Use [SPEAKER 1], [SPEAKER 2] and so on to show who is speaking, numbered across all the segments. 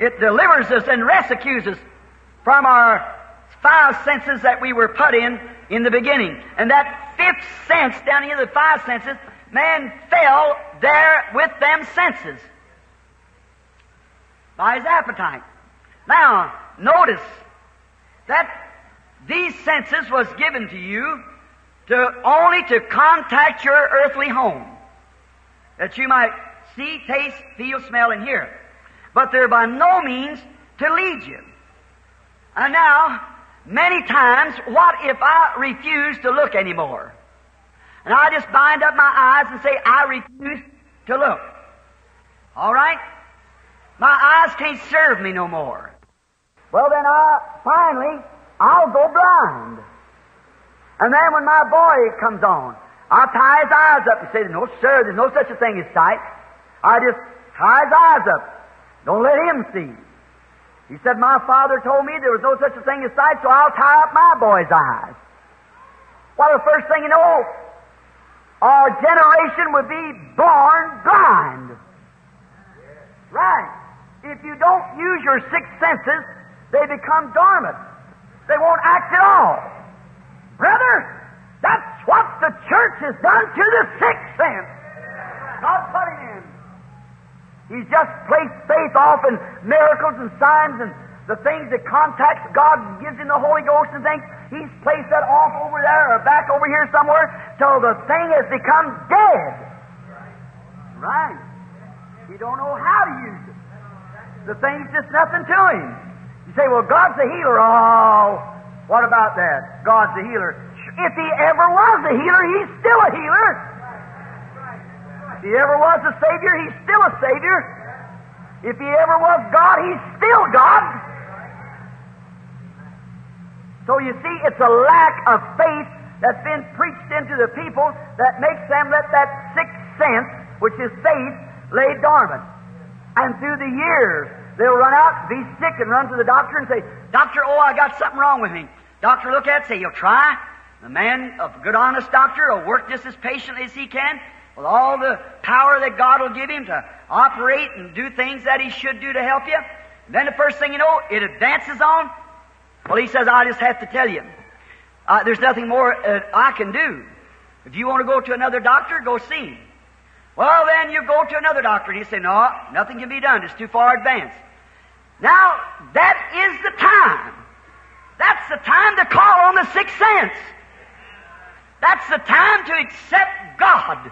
[SPEAKER 1] it delivers us and rescues us from our five senses that we were put in in the beginning. And that fifth sense, down here, the five senses, man fell there with them senses by his appetite. Now, notice that these senses was given to you to only to contact your earthly home, that you might see, taste, feel, smell, and hear. But they're by no means to lead you. And now, many times, what if I refuse to look anymore? And I just bind up my eyes and say, I refuse to look. All right? My eyes can't serve me no more. Well, then I finally, I'll go blind. And then when my boy comes on, I tie his eyes up and say, No, sir, there's no such a thing as sight. I just tie his eyes up. Don't let him see. He said, My father told me there was no such a thing as sight, so I'll tie up my boy's eyes. Well, the first thing you know, our generation would be born blind. Right. If you don't use your six senses, they become dormant. They won't act at all. Brother, that's what the church has done to the sixth sense. God put it in. He's just placed faith off in miracles and signs and the things that contacts God gives him the Holy Ghost and things. He's placed that off over there or back over here somewhere till the thing has become dead. Right. He don't know how to use it. The thing's just nothing to him. You say, well, God's a healer. Oh, what about that? God's a healer. If he ever was a healer, he's still a healer. He ever was a Savior, he's still a Savior. If he ever was God, he's still God. So you see, it's a lack of faith that's been preached into the people that makes them let that sixth sense, which is faith, lay dormant. And through the years, they'll run out, be sick, and run to the doctor and say, Doctor, oh, I got something wrong with me. Doctor, look at it, say, You'll try. The man, a good, honest doctor, will work just as patiently as he can with all the power that God will give him to operate and do things that he should do to help you. And then the first thing you know, it advances on. Well, he says, I just have to tell you. Uh, there's nothing more uh, I can do. If you want to go to another doctor, go see him. Well, then you go to another doctor and you say, no, nothing can be done. It's too far advanced. Now, that is the time. That's the time to call on the sixth sense. That's the time to accept God.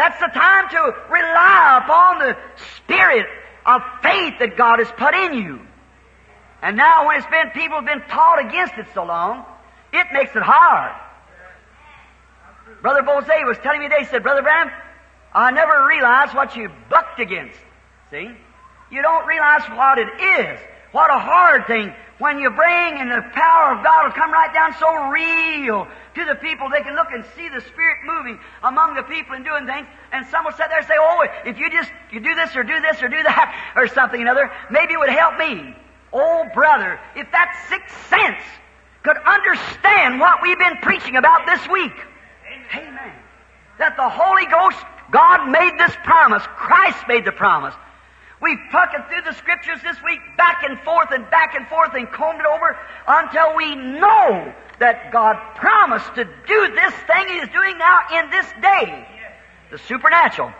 [SPEAKER 1] That's the time to rely upon the spirit of faith that God has put in you. And now when it's been, people have been taught against it so long, it makes it hard. Brother Bose was telling me he said, Brother Branham, I never realized what you bucked against. See? You don't realize what it is. What a hard thing when you bring and the power of God will come right down so real to the people. They can look and see the Spirit moving among the people and doing things. And some will sit there and say, oh, if you just, you do this or do this or do that or something another, maybe it would help me. Oh, brother, if that sixth sense could understand what we've been preaching about this week. Amen. That the Holy Ghost, God made this promise. Christ made the promise. We've it through the scriptures this week, back and forth and back and forth, and combed it over until we know that God promised to do this thing He is doing now in this day. The supernatural.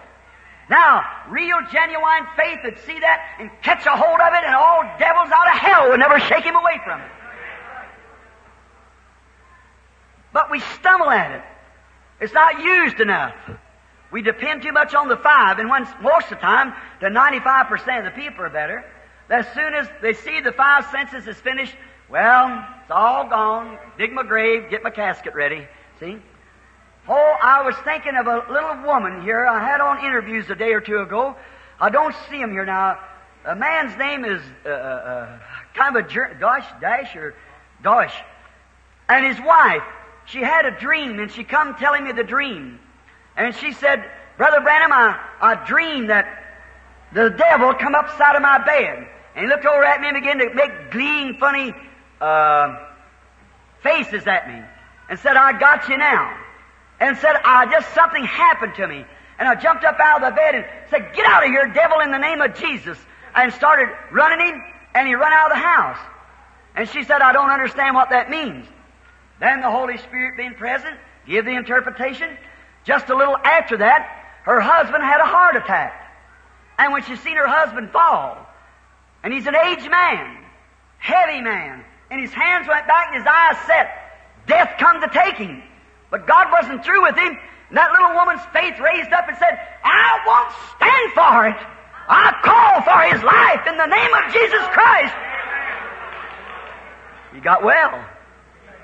[SPEAKER 1] Now, real, genuine faith would see that and catch a hold of it, and all devils out of hell would never shake him away from it. But we stumble at it. It's not used enough. We depend too much on the five, and once, most of the time, the 95% of the people are better. As soon as they see the five senses is finished, well, it's all gone. Dig my grave, get my casket ready. See? Oh, I was thinking of a little woman here I had on interviews a day or two ago. I don't see him here now. A man's name is uh, uh, uh kind of a Dash, Dash or Dash, and his wife. She had a dream, and she come telling me the dream. And she said, Brother Branham, I, I dreamed that the devil come upside of my bed. And he looked over at me and began to make gleaming, funny uh, faces at me. And said, I got you now. And said, I just, something happened to me. And I jumped up out of the bed and said, Get out of here, devil, in the name of Jesus. and started running him, and he run out of the house. And she said, I don't understand what that means. Then the Holy Spirit being present, give the interpretation. Just a little after that, her husband had a heart attack. And when she seen her husband fall, and he's an aged man, heavy man, and his hands went back and his eyes set, death come to take him. But God wasn't through with him. And that little woman's faith raised up and said, I won't stand for it. I call for his life in the name of Jesus Christ. He got well.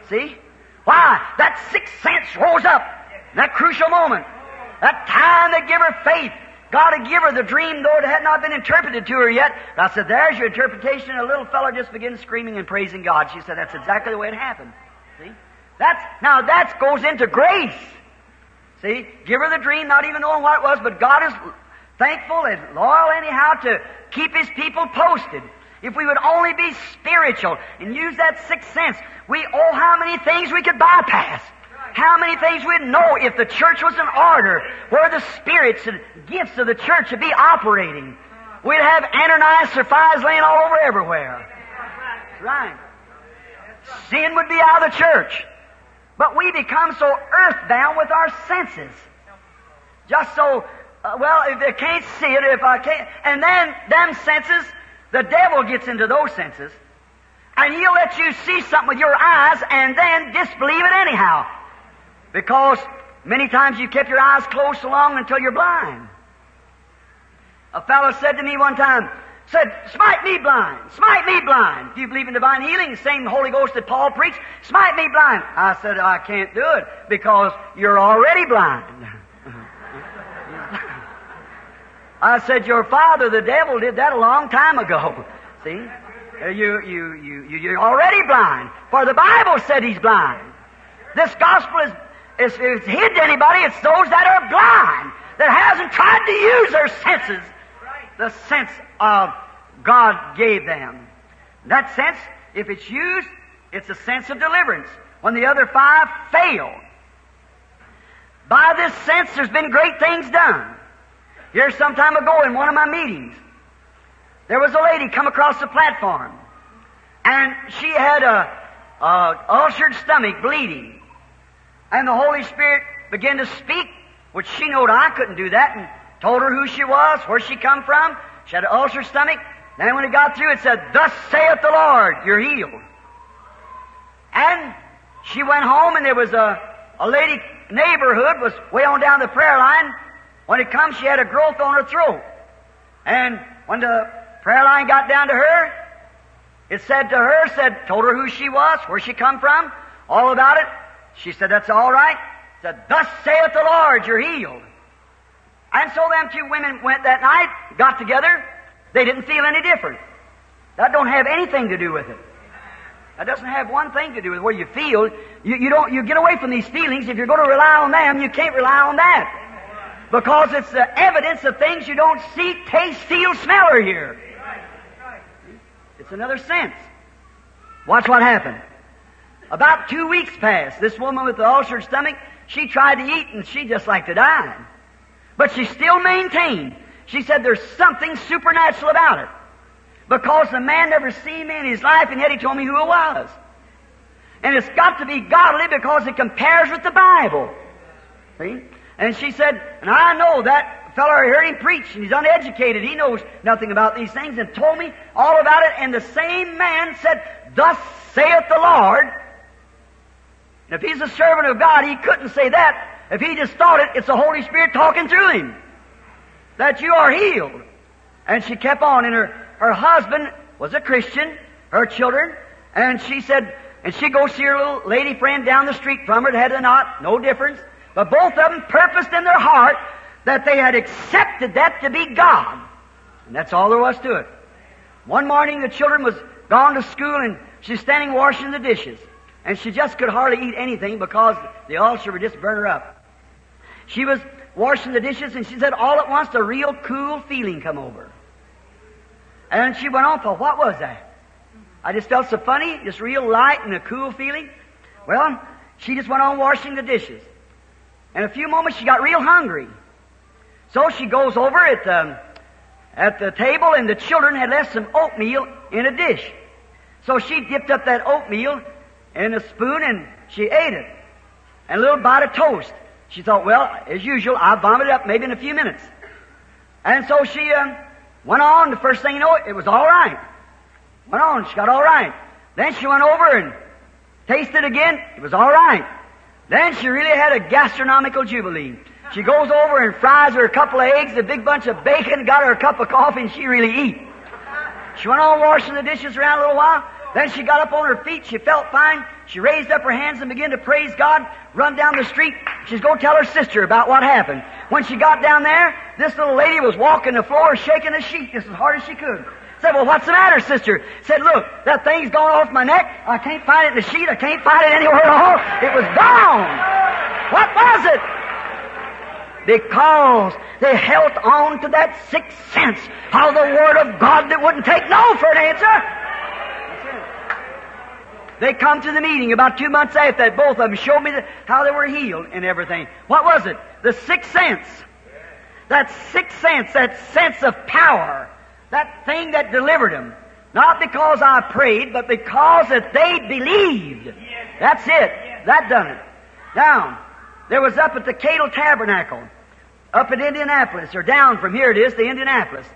[SPEAKER 1] See? Why? That sixth sense rose up. That crucial moment. That time they give her faith. God had given her the dream, though it had not been interpreted to her yet. I said, There's your interpretation. And the little fellow just began screaming and praising God. She said, That's exactly the way it happened. See? That's, now that goes into grace. See? Give her the dream, not even knowing what it was, but God is thankful and loyal anyhow to keep His people posted. If we would only be spiritual and use that sixth sense, we, oh, how many things we could bypass. How many things we'd know if the church was in order, where the spirits and gifts of the church would be operating. We'd have Ananias Sapphira laying all over everywhere. Right. Sin would be out of the church. But we become so earthbound with our senses. Just so, uh, well, if I can't see it, if I can't, and then them senses, the devil gets into those senses, and he'll let you see something with your eyes and then disbelieve it anyhow. Because many times you kept your eyes closed so long until you're blind. A fellow said to me one time, said, smite me blind, smite me blind. Do you believe in divine healing? The same Holy Ghost that Paul preached, smite me blind. I said, I can't do it because you're already blind. I said, your father, the devil, did that a long time ago. See? Uh, you, you, you, you, you're already blind. For the Bible said he's blind. This gospel is, is, is hid to anybody. It's those that are blind, that hasn't tried to use their senses. The sense of God gave them. That sense, if it's used, it's a sense of deliverance. When the other five fail. By this sense, there's been great things done. Here some time ago in one of my meetings, there was a lady come across the platform, and she had a, a ulcered stomach, bleeding, and the Holy Spirit began to speak, which she knowed I couldn't do that, and told her who she was, where she come from. She had an ulcer stomach. Then when it got through, it said, "Thus saith the Lord, you're healed." And she went home, and there was a a lady neighborhood was way on down the prayer line. When it comes, she had a growth on her throat. And when the prayer line got down to her, it said to her, said, told her who she was, where she come from, all about it. She said, that's all right. Said, thus saith the Lord, you're healed. And so them two women went that night, got together. They didn't feel any different. That don't have anything to do with it. That doesn't have one thing to do with where you feel. You, you don't, you get away from these feelings. If you're going to rely on them, you can't rely on that. Because it's the evidence of things you don't see, taste, feel, smell, or hear. It's another sense. Watch what happened. About two weeks passed. This woman with the ulcered stomach, she tried to eat and she just like to die. But she still maintained. She said there's something supernatural about it. Because the man never seen me in his life and yet he told me who it was. And it's got to be godly because it compares with the Bible. See? And she said, and I know that fellow I heard him preach, and he's uneducated. He knows nothing about these things, and told me all about it. And the same man said, Thus saith the Lord. And if he's a servant of God, he couldn't say that. If he just thought it, it's the Holy Spirit talking through him. That you are healed. And she kept on, and her, her husband was a Christian, her children, and she said, and she goes see her little lady friend down the street from her, had a knot, no difference. But both of them purposed in their heart that they had accepted that to be God. And that's all there was to it. One morning the children was gone to school and she's standing washing the dishes. And she just could hardly eat anything because the ulcer would just burn her up. She was washing the dishes and she said all at once a real cool feeling come over. And she went on for what was that? I just felt so funny, just real light and a cool feeling. Well, she just went on washing the dishes. In a few moments, she got real hungry. So she goes over at, um, at the table, and the children had left some oatmeal in a dish. So she dipped up that oatmeal in a spoon and she ate it. And a little bite of toast. She thought, well, as usual, I'll vomit it up maybe in a few minutes. And so she uh, went on. The first thing you know, it was all right. Went on. She got all right. Then she went over and tasted again. It was all right. Then she really had a gastronomical jubilee. She goes over and fries her a couple of eggs, a big bunch of bacon, got her a cup of coffee, and she really eat. She went on washing the dishes around a little while. Then she got up on her feet. She felt fine. She raised up her hands and began to praise God. Run down the street. She's going to tell her sister about what happened. When she got down there, this little lady was walking the floor, shaking the sheet just as hard as she could. Said, well, what's the matter, sister? Said, look, that thing's gone off my neck. I can't find it in the sheet. I can't find it anywhere at all. It was gone. What was it? Because they held on to that sixth sense of the Word of God that wouldn't take no for an answer. They come to the meeting about two months after that. Both of them showed me the, how they were healed and everything. What was it? The sixth sense. That sixth sense, that sense of power, that thing that delivered them. Not because I prayed, but because that they believed. That's it. That done it. Now, there was up at the Cadle Tabernacle, up at Indianapolis, or down from here it is to Indianapolis.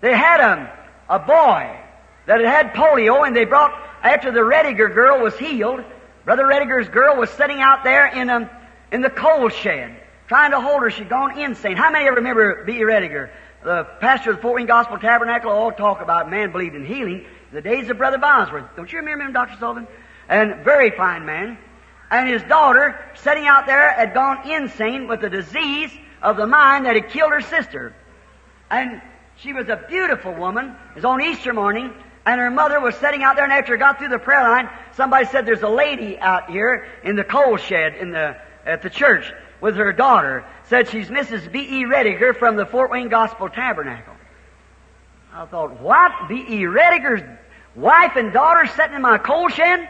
[SPEAKER 1] They had a, a boy that had had polio, and they brought after the Rediger girl was healed, Brother Rediger's girl was sitting out there in, a, um, in the coal shed, trying to hold her. She'd gone insane. How many ever remember B.E. Rediger? The pastor of the Fort Wayne Gospel Tabernacle all talk about man believed in healing. The days of Brother Bosworth. Don't you remember him, Dr. Sullivan? And very fine man. And his daughter, sitting out there, had gone insane with a disease of the mind that had killed her sister. And she was a beautiful woman. It was on Easter morning, and her mother was sitting out there, and after I got through the prayer line, somebody said, "There's a lady out here in the coal shed in the at the church with her daughter." Said she's Mrs. B. E. Rediger from the Fort Wayne Gospel Tabernacle. I thought, what? B. E. Rediger's wife and daughter sitting in my coal shed?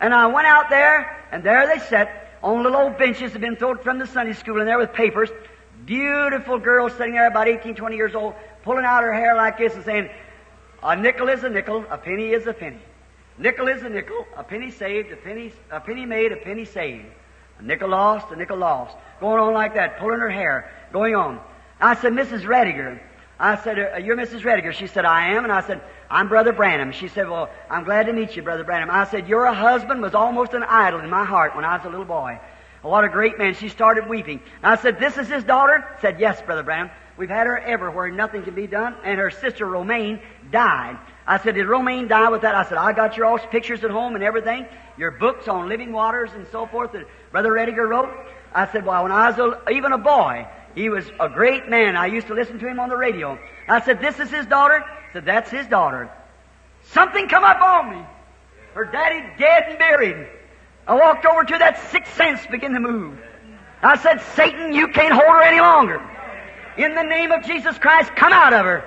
[SPEAKER 1] And I went out there, and there they sat on little old benches that had been thrown from the Sunday school in there with papers. Beautiful girl sitting there about 18, 20 years old, pulling out her hair like this and saying, a nickel is a nickel, a penny is a penny. Nickel is a nickel, a penny saved, a penny, a penny made, a penny saved. A nickel lost, a nickel lost. Going on like that, pulling her hair, going on. I said, Mrs. Rediger. I said, uh, you're Mrs. Rediger. She said, I am. And I said, I'm Brother Branham. She said, well, I'm glad to meet you, Brother Branham. I said, your husband was almost an idol in my heart when I was a little boy. what a great man. She started weeping. And I said, this is his daughter? Said, yes, Brother Branham. We've had her everywhere, nothing can be done. And her sister Romaine died. I said, Did Romaine die with that? I said, I got your all pictures at home and everything, your books on living waters and so forth that Brother Rediger wrote. I said, Well, when I was a, even a boy, he was a great man. I used to listen to him on the radio. I said, This is his daughter? I said, That's his daughter. Something come up on me. Her daddy dead and buried. I walked over to that sixth sense begin to move. I said, Satan, you can't hold her any longer. In the name of Jesus Christ, come out of her.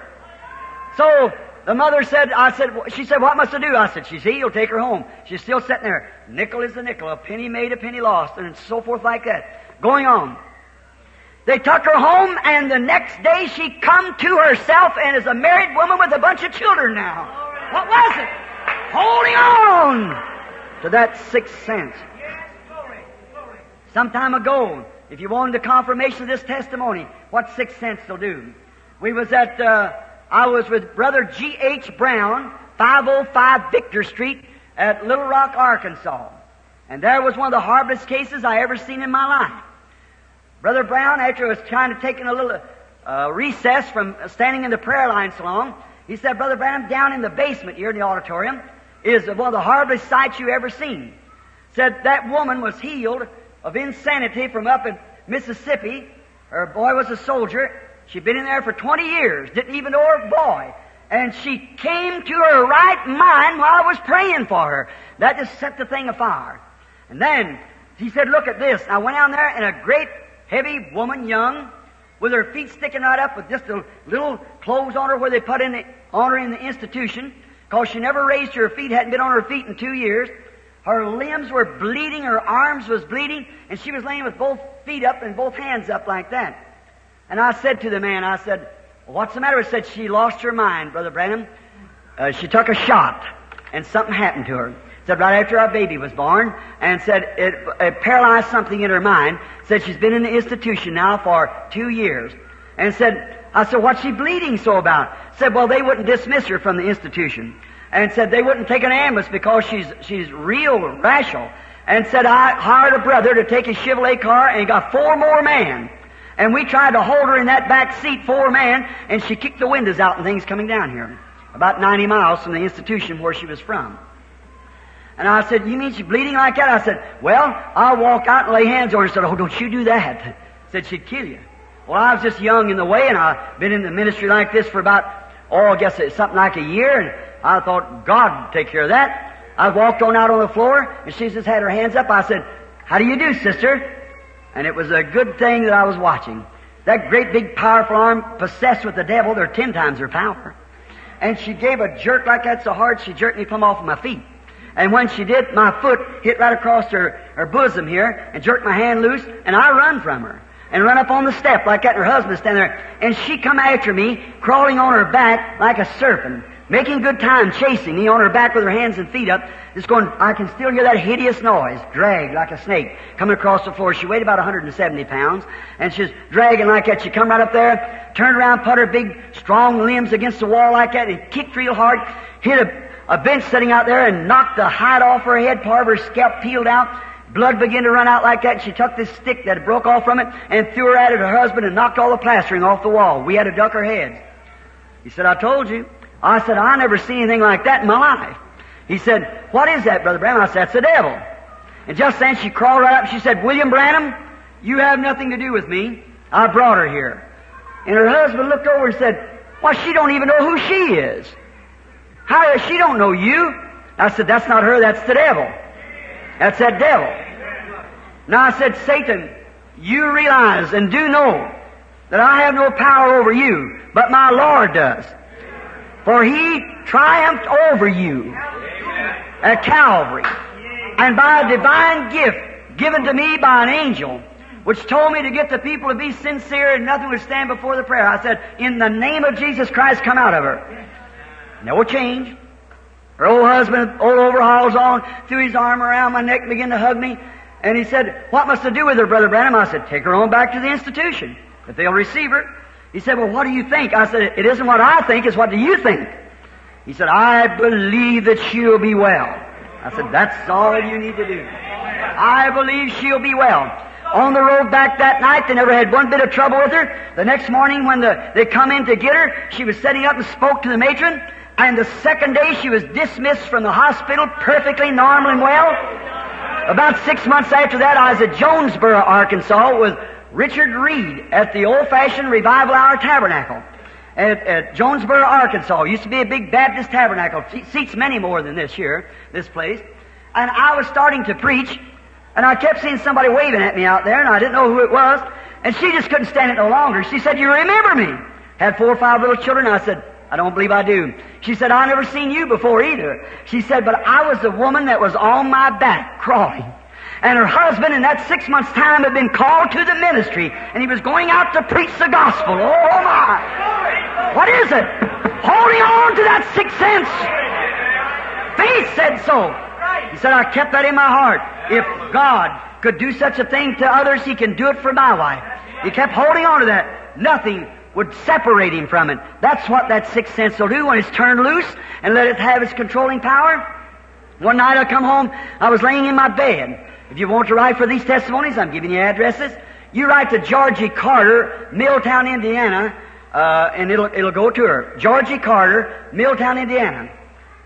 [SPEAKER 1] So the mother said, I said, she said, what must I do? I said, she's healed, take her home. She's still sitting there. Nickel is a nickel, a penny made, a penny lost, and so forth like that. Going on. They took her home, and the next day she come to herself and is a married woman with a bunch of children now. What was it? Holding on to that sixth sense. Some time ago, if you wanted the confirmation of this testimony, what sixth sense will do? We was at, uh, I was with Brother G.H. Brown, 505 Victor Street at Little Rock, Arkansas. And there was one of the hardest cases I ever seen in my life. Brother Brown, after I was trying to take a little uh, recess from standing in the prayer line so long, he said, Brother Brown, down in the basement here in the auditorium is one of the hardest sights you ever seen. Said that woman was healed of insanity from up in Mississippi. Her boy was a soldier. She'd been in there for 20 years, didn't even know her boy. And she came to her right mind while I was praying for her. That just set the thing afire. And then she said, look at this. I went down there and a great heavy woman, young, with her feet sticking right up with just a little clothes on her where they put in the, on her in the institution, because she never raised her feet, hadn't been on her feet in two years. Her limbs were bleeding, her arms was bleeding, and she was laying with both feet up and both hands up like that. And I said to the man, I said, What's the matter? I Said she lost her mind, Brother Branham. Uh, she took a shot, and something happened to her. Said right after our baby was born, and said it, it paralyzed something in her mind. Said she's been in the institution now for two years, and said, I said, what's she bleeding so about? Said, well, they wouldn't dismiss her from the institution, and said they wouldn't take an ambulance because she's she's real rational. And said I hired a brother to take a Chevrolet car, and got four more men. And we tried to hold her in that back seat, four men, and she kicked the windows out and things coming down here. About 90 miles from the institution where she was from. And I said, you mean she's bleeding like that? I said, well, I'll walk out and lay hands on her. She said, oh, don't you do that. Said she'd kill you. Well, I was just young in the way, and I've been in the ministry like this for about, oh, I guess it's something like a year, and I thought God would take care of that. I walked on out on the floor, and she just had her hands up. I said, how do you do, sister? And it was a good thing that I was watching. That great big powerful arm possessed with the devil, they're ten times her power. And she gave a jerk like that so hard she jerked me plumb off of my feet. And when she did, my foot hit right across her, her bosom here and jerked my hand loose, and I run from her. And run up on the step like that, and her husband standing there. And she come after me, crawling on her back like a serpent, making good time, chasing me on her back with her hands and feet up. Just going, I can still hear that hideous noise, drag like a snake, coming across the floor. She weighed about 170 pounds, and she's dragging like that. She come right up there, turned around, put her big, strong limbs against the wall like that, and kicked real hard, hit a a bench sitting out there and knocked the hide off her head, part of her scalp peeled out. Blood began to run out like that. She took this stick that broke off from it and threw her at it, her husband, and knocked all the plastering off the wall. We had to duck her heads. He said, I told you. I said, I never seen anything like that in my life. He said, What is that, Brother Branham? I said, That's the devil. And just then she crawled right up. She said, William Branham, you have nothing to do with me. I brought her here. And her husband looked over and said, Why, she don't even know who she is. How, she don't know you. I said, that's not her, that's the devil. That's that devil. Now I said, Satan, you realize and do know that I have no power over you, but my Lord does. For he triumphed over you at Calvary. And by a divine gift given to me by an angel, which told me to get the people to be sincere and nothing would stand before the prayer. I said, in the name of Jesus Christ, come out of her. No change. Her old husband, old overhauls on, threw his arm around my neck, began to hug me, and he said, What must I do with her, Brother Branham? I said, Take her on back to the institution, if they'll receive her. He said, Well, what do you think? I said, It isn't what I think, it's what do you think? He said, I believe that she'll be well. I said, That's all you need to do. I believe she'll be well. On the road back that night, they never had one bit of trouble with her. The next morning, when the, they come in to get her, she was setting up and spoke to the matron. And the second day she was dismissed from the hospital perfectly normal and well. About six months after that, I was at Jonesboro, Arkansas with Richard Reed at the old-fashioned Revival Hour Tabernacle at, at, Jonesboro, Arkansas. Used to be a big Baptist tabernacle. Seats many more than this here, this place. And I was starting to preach, and I kept seeing somebody waving at me out there, and I didn't know who it was. And she just couldn't stand it no longer. She said, You remember me? Had four or five little children. I said, I don't believe I do. She said, I never seen you before either. She said, but I was the woman that was on my back crawling. And her husband in that six months time had been called to the ministry and he was going out to preach the gospel. Oh, oh my! What is it? Holding on to that sixth sense. Faith said so. He said, I kept that in my heart. If God could do such a thing to others, He can do it for my wife. He kept holding on to that. Nothing would separate him from it. That's what that sixth sense will do when it's turned loose and let it have its controlling power. One night I come home, I was laying in my bed. If you want to write for these testimonies, I'm giving you addresses. You write to Georgie Carter, Milltown, Indiana, uh, and it'll, it'll go to her. Georgie Carter, Milltown, Indiana.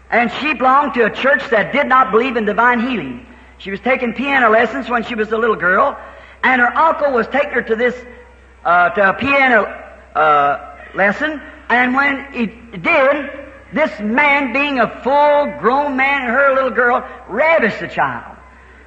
[SPEAKER 1] And she belonged to a church that did not believe in divine healing. She was taking piano lessons when she was a little girl, and her uncle was taking her to this, uh, to a piano uh, lesson, and when he did, this man, being a full grown man and her little girl, ravished the child.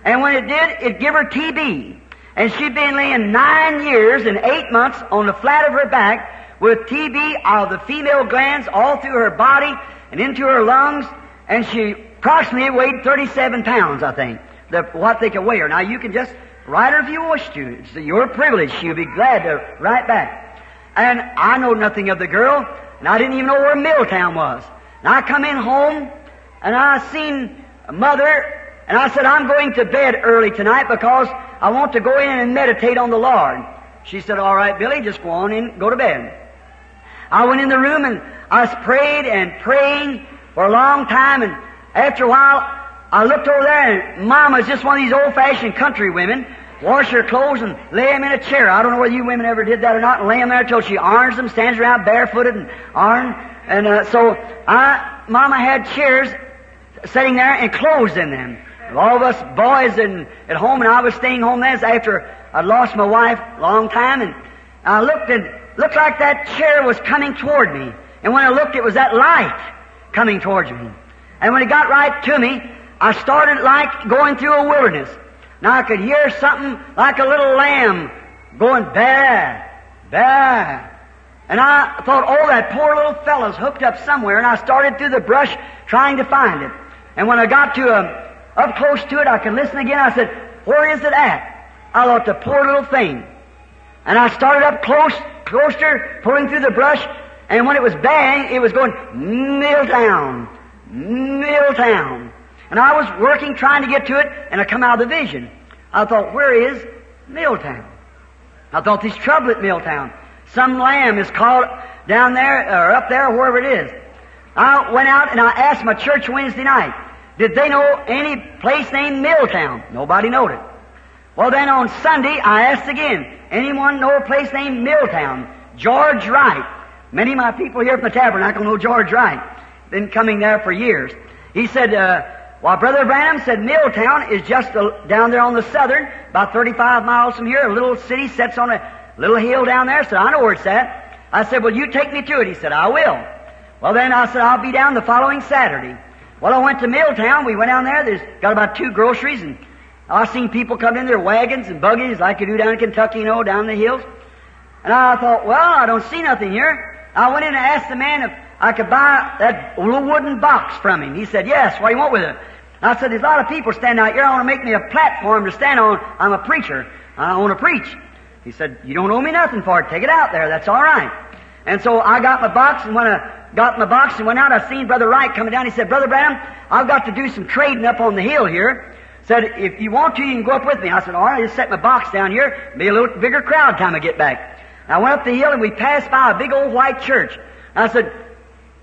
[SPEAKER 1] And when it did, it gave her TB. And she'd been laying nine years and eight months on the flat of her back with TB out of the female glands all through her body and into her lungs. And she approximately weighed 37 pounds, I think, the, what they could weigh her. Now you can just write her if you wish to. It's your privilege. She'll be glad to write back. And I know nothing of the girl, and I didn't even know where Milltown was. And I come in home, and I seen mother, and I said, I'm going to bed early tonight because I want to go in and meditate on the Lord. She said, all right, Billy, just go on in, go to bed. I went in the room and I prayed and praying for a long time, and after a while, I looked over there, and Mama's just one of these old-fashioned country women. Wash her clothes and lay them in a chair. I don't know whether you women ever did that or not, and lay them there till she irons them, stands around barefooted and iron. And uh, so, I, Mama had chairs sitting there and clothes in them. All of us boys in, at home, and I was staying home then after I'd lost my wife a long time, and I looked and looked like that chair was coming toward me. And when I looked, it was that light coming towards me. And when it got right to me, I started like going through a wilderness. Now I could hear something like a little lamb going baa, baa. And I thought, oh, that poor little fellow's hooked up somewhere, and I started through the brush trying to find it. And when I got to a, up close to it, I could listen again. I said, where is it at? I thought, the poor little thing. And I started up close, closer, pulling through the brush, and when it was bang, it was going, Milltown, Milltown. And I was working trying to get to it, and I come out of the vision. I thought, where is Milltown? I thought there's trouble at Milltown. Some lamb is called down there, or up there, or wherever it is. I went out and I asked my church Wednesday night, did they know any place named Milltown? Nobody knowed it. Well, then on Sunday, I asked again, anyone know a place named Milltown? George Wright. Many of my people here from the tabernacle know George Wright. Been coming there for years. He said, uh, well, Brother Branham said Milltown is just a, down there on the southern, about 35 miles from here. A little city sits on a little hill down there. I said, I know where it's at. I said, well, you take me to it. He said, I will. Well, then I said, I'll be down the following Saturday. Well, I went to Milltown. We went down there. There's got about two groceries, and I've seen people come in their wagons and buggies like you do down in Kentucky, you know, down the hills. And I thought, well, I don't see nothing here. I went in and asked the man if I could buy that little wooden box from him. He said, yes, what do you want with it? I said, there's a lot of people standing out here. I want to make me a platform to stand on. I'm a preacher. I want to preach. He said, you don't owe me nothing for it. Take it out there. That's all right. And so I got my box, and when I got in the box and went out, I seen Brother Wright coming down. He said, Brother Branham, I've got to do some trading up on the hill here. Said, if you want to, you can go up with me. I said, all right, just set my box down here. Be a little bigger crowd time I get back. I went up the hill and we passed by a big old white church. I said,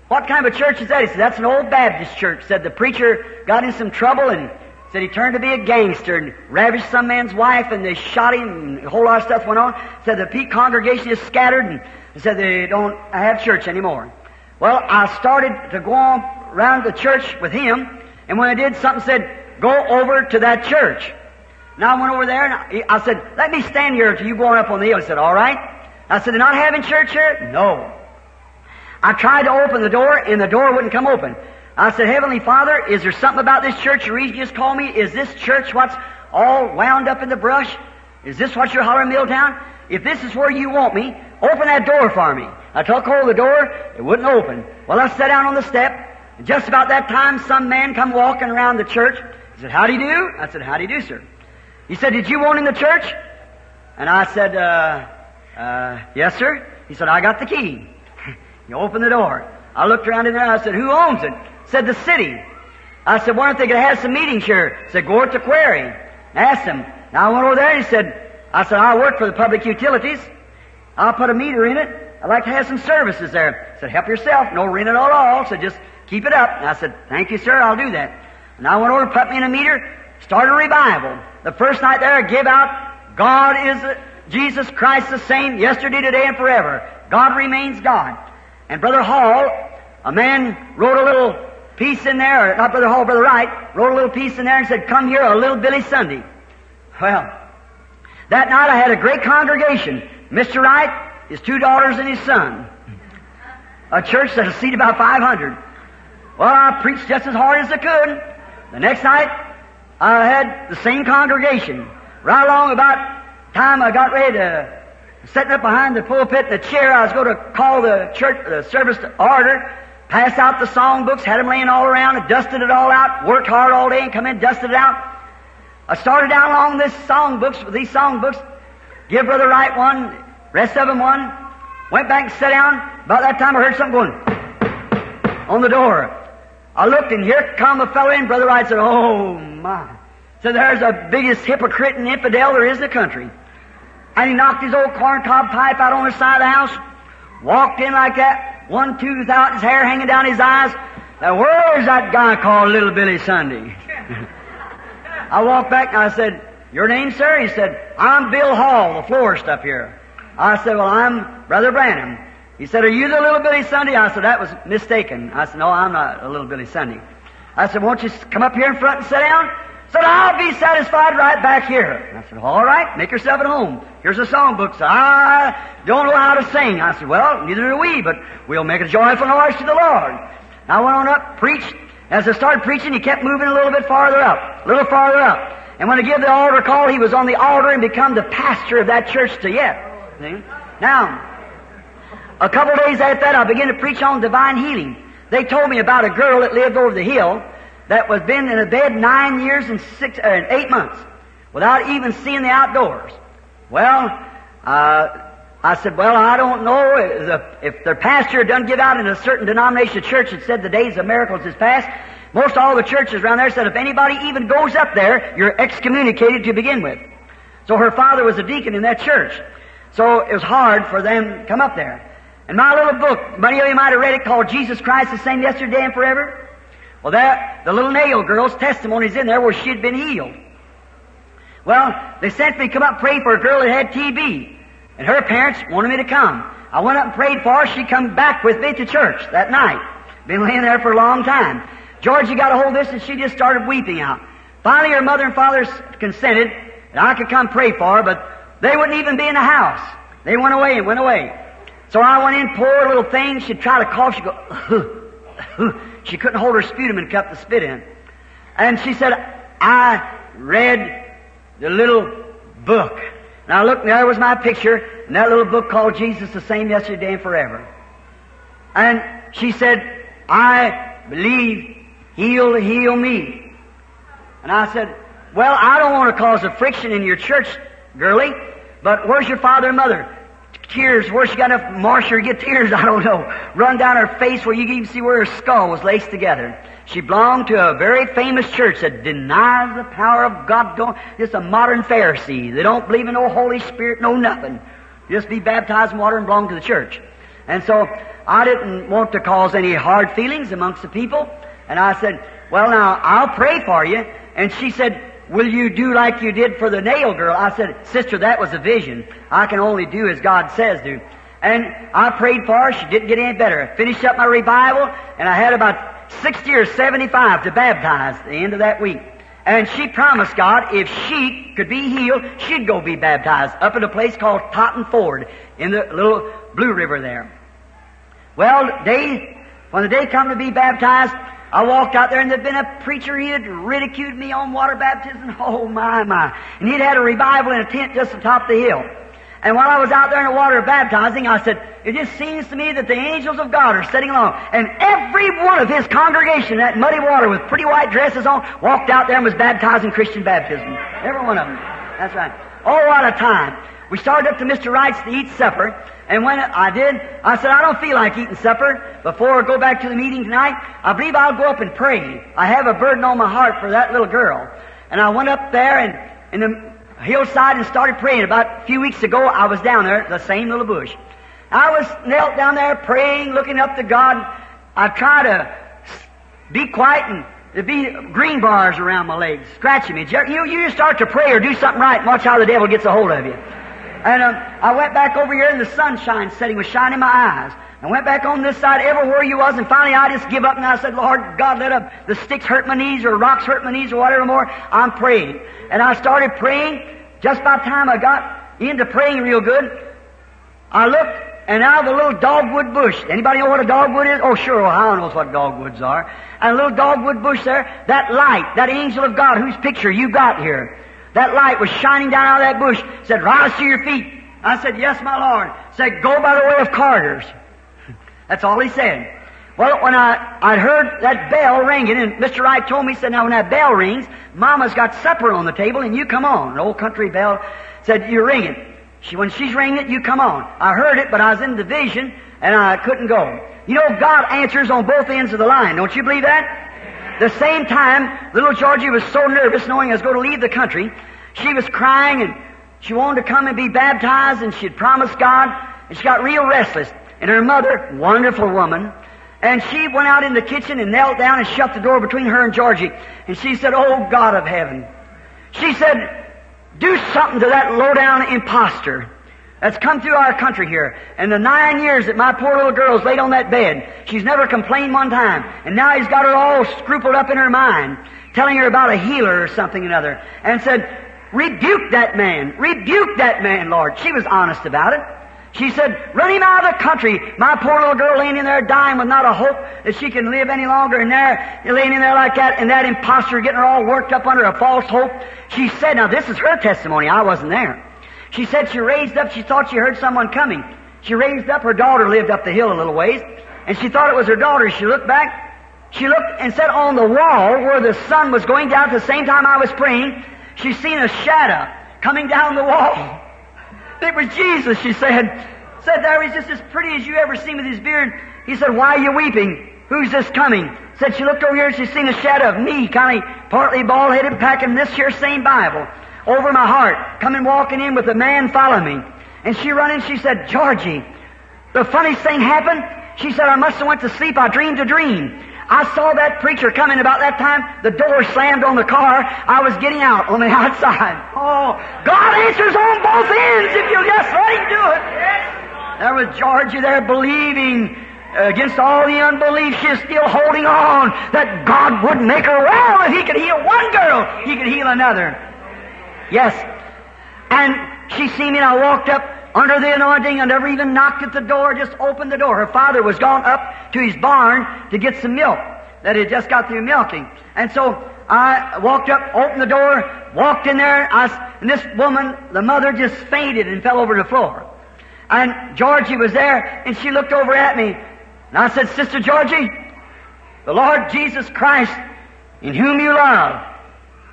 [SPEAKER 1] what kind of a church is that? He said, that's an old Baptist church. Said the preacher got in some trouble and said he turned to be a gangster and ravished some man's wife and they shot him and a whole lot of stuff went on. Said the peak congregation is scattered and said they don't have church anymore. Well, I started to go on around the church with him and when I did, something said, go over to that church. Now I went over there and I said, let me stand here until you go on up on the hill. He said, all right. I said, they're not having church here? No. I tried to open the door, and the door wouldn't come open. I said, Heavenly Father, is there something about this church? You just called me? Is this church what's all wound up in the brush? Is this what you're hollering Milltown? If this is where you want me, open that door for me. I took hold of the door, it wouldn't open. Well, I sat down on the step, and just about that time, some man come walking around the church. He said, How do you do? I said, How do you do, sir? He said, Did you want in the church? And I said, uh, uh, Yes, sir. He said, I got the key. He opened the door. I looked around in there and I said, Who owns it? Said the city. I said, Why don't they to have some meetings here? He Said, Go to Quarry. Asked him. Now I went over there and he said, I said, I work for the public utilities. I'll put a meter in it. I'd like to have some services there. Said, help yourself. No rent at all. So just keep it up. And I said, thank you, sir. I'll do that. And I went over and put me in a meter. Started a revival. The first night there, I give out, God is Jesus Christ the same yesterday, today, and forever. God remains God. And Brother Hall, a man wrote a little piece in there, not Brother Hall, Brother Wright, wrote a little piece in there and said, Come here, a little Billy Sunday. Well, that night I had a great congregation. Mr. Wright, his two daughters, and his son. A church that'll seat about 500. Well, I preached just as hard as I could. The next night, I had the same congregation. Right along about time I got ready to sitting up behind the pulpit in the chair. I was going to call the church the service to order, pass out the song books, had them laying all around, and dusted it all out. Worked hard all day and come in, dusted it out. I started down along this song books with these song books. Give Brother Wright one, rest of them one. Went back and sat down. About that time I heard something going on the door. I looked and here come a fellow in. Brother Wright said, Oh my. Said there's the biggest hypocrite and infidel there is in the country. And he knocked his old corncob pipe out on the side of the house, walked in like that, one tooth out, his hair hanging down his eyes. Now where's that guy called Little Billy Sunday? I walked back and I said, Your name, sir? He said, I'm Bill Hall, the florist up here. I said, Well, I'm Brother Branham. He said, Are you the little Billy Sunday? I said, That was mistaken. I said, No, I'm not a little Billy Sunday. I said, Won't you come up here in front and sit down? He Said, I'll be satisfied right back here. I said, All right, make yourself at home. Here's a songbook. Said, I don't know how to sing. I said, Well, neither do we, but we'll make a joyful noise to the Lord. I went on up, preached. As I started preaching, he kept moving a little bit farther up, a little farther up. And when I gave the altar call, he was on the altar and become the pastor of that church to yet. Now, a couple days after that, I began to preach on divine healing. They told me about a girl that lived over the hill that was been in a bed nine years and six, uh, eight months without even seeing the outdoors. Well, uh, I said, well, I don't know if their pastor doesn't give out in a certain denomination of church that said the days of miracles is past. Most all the churches around there said if anybody even goes up there, you're excommunicated to begin with. So her father was a deacon in that church. So it was hard for them to come up there. And my little book, many of you might have read it, called Jesus Christ the Same Yesterday and Forever. Well, that, the little Nail girl's testimony is in there where she had been healed. Well, they sent me to come up pray for a girl that had TB. And her parents wanted me to come. I went up and prayed for her. She come back with me to church that night. Been laying there for a long time. Georgie got a hold of this and she just started weeping out. Finally, her mother and father consented that I could come pray for her, but they wouldn't even be in the house. They went away and went away. So I went in, poor little thing. She'd try to cough. She'd go, she couldn't hold her sputum and kept the spit in. And she said, I read the little book. And I looked, there was my picture, and that little book called Jesus the Same Yesterday and Forever. And she said, I believe He'll heal me. And I said, Well, I don't want to cause a friction in your church, girlie, but where's your father and mother? Tears, where she got enough moisture to get tears, I don't know. Run down her face where you can even see where her skull was laced together. She belonged to a very famous church that denies the power of God. Don't, just a modern Pharisee. They don't believe in no Holy Spirit, no nothing. Just be baptized in water and belong to the church. And so I didn't want to cause any hard feelings amongst the people. And I said, well now, I'll pray for you. And she said, will you do like you did for the nail girl? I said, sister, that was a vision. I can only do as God says do. And I prayed for her. She didn't get any better. I finished up my revival, and I had about 60 or 75 to baptize at the end of that week. And she promised God if she could be healed, she'd go be baptized up at a place called Totten Ford in the little Blue River there. Well, day, when the day come to be baptized, I walked out there and there'd been a preacher, he had ridiculed me on water baptism. Oh my, my. And he'd had a revival in a tent just atop the hill. And while I was out there in the water baptizing, I said, it just seems to me that the angels of God are sitting along. And every one of his congregation, in that muddy water with pretty white dresses on, walked out there and was baptized in Christian baptism. Every one of them. That's right. Oh, what a time. We started up to Mr. Wright's to eat supper, and when I did, I said, I don't feel like eating supper before I go back to the meeting tonight. I believe I'll go up and pray. I have a burden on my heart for that little girl. And I went up there and in the hillside and started praying. About a few weeks ago, I was down there, the same little bush. I was knelt down there praying, looking up to God. I try to be quiet and there'd be green bars around my legs, scratching me. You, you start to pray or do something right and watch how the devil gets a hold of you. And um, I went back over here and the sunshine setting was shining my eyes. I went back on this side everywhere you was, and finally I just give up and I said, Lord God, let up the sticks hurt my knees or rocks hurt my knees or whatever more. I'm praying. And I started praying. Just by the time I got into praying real good, I looked and now the little dogwood bush. Anybody know what a dogwood is? Oh, sure, Ohio knows what dogwoods are. And a little dogwood bush there, that light, that angel of God whose picture you got here, that light was shining down out of that bush. Said, rise to your feet. I said, yes, my Lord. Said, go by the way of Carter's. That's all he said. Well, when I, I heard that bell ringing, and Mr. Wright told me, said, now when that bell rings, Mama's got supper on the table, and you come on. An old country bell said, you're ringing. She, when she's ringing it, you come on. I heard it, but I was in the vision, and I couldn't go. You know, God answers on both ends of the line. Don't you believe that? The same time, little Georgie was so nervous knowing I was going to leave the country. She was crying and she wanted to come and be baptized and she'd promised God and she got real restless. And her mother, wonderful woman, and she went out in the kitchen and knelt down and shut the door between her and Georgie. And she said, Oh God of heaven. She said, do something to that low-down impostor that's come through our country here. And the nine years that my poor little girl's laid on that bed, she's never complained one time. And now he's got her all scrupled up in her mind, telling her about a healer or something or another. And said, rebuke that man. Rebuke that man, Lord. She was honest about it. She said, run him out of the country. My poor little girl laying in there dying with not a hope that she can live any longer. And there, laying in there like that, and that impostor getting her all worked up under a false hope. She said, now this is her testimony. I wasn't there. She said she raised up, she thought she heard someone coming. She raised up, her daughter lived up the hill a little ways, and she thought it was her daughter. She looked back, she looked and said on the wall where the sun was going down at the same time I was praying, she seen a shadow coming down the wall. It was Jesus, she said. Said there he's just as pretty as you ever seen with his beard. He said, Why are you weeping? Who's this coming? Said she looked over here and she seen a shadow of me, kind of partly bald headed, packing this here same Bible over my heart, coming walking in with a man following me. And she run in, she said, Georgie, the funniest thing happened. She said, I must have went to sleep. I dreamed a dream. I saw that preacher coming about that time. The door slammed on the car. I was getting out on the outside. Oh, God answers on both ends if you'll just let Him do it. There was Georgie there believing against all the unbelief. She's still holding on that God would make her well. If He could heal one girl, He could heal another. Yes. And she seen me and I walked up under the anointing and never even knocked at the door, just opened the door. Her father was gone up to his barn to get some milk that had just got through milking. And so I walked up, opened the door, walked in there, I, and this woman, the mother, just fainted and fell over the floor. And Georgie was there, and she looked over at me, and I said, Sister Georgie, the Lord Jesus Christ, in whom you love,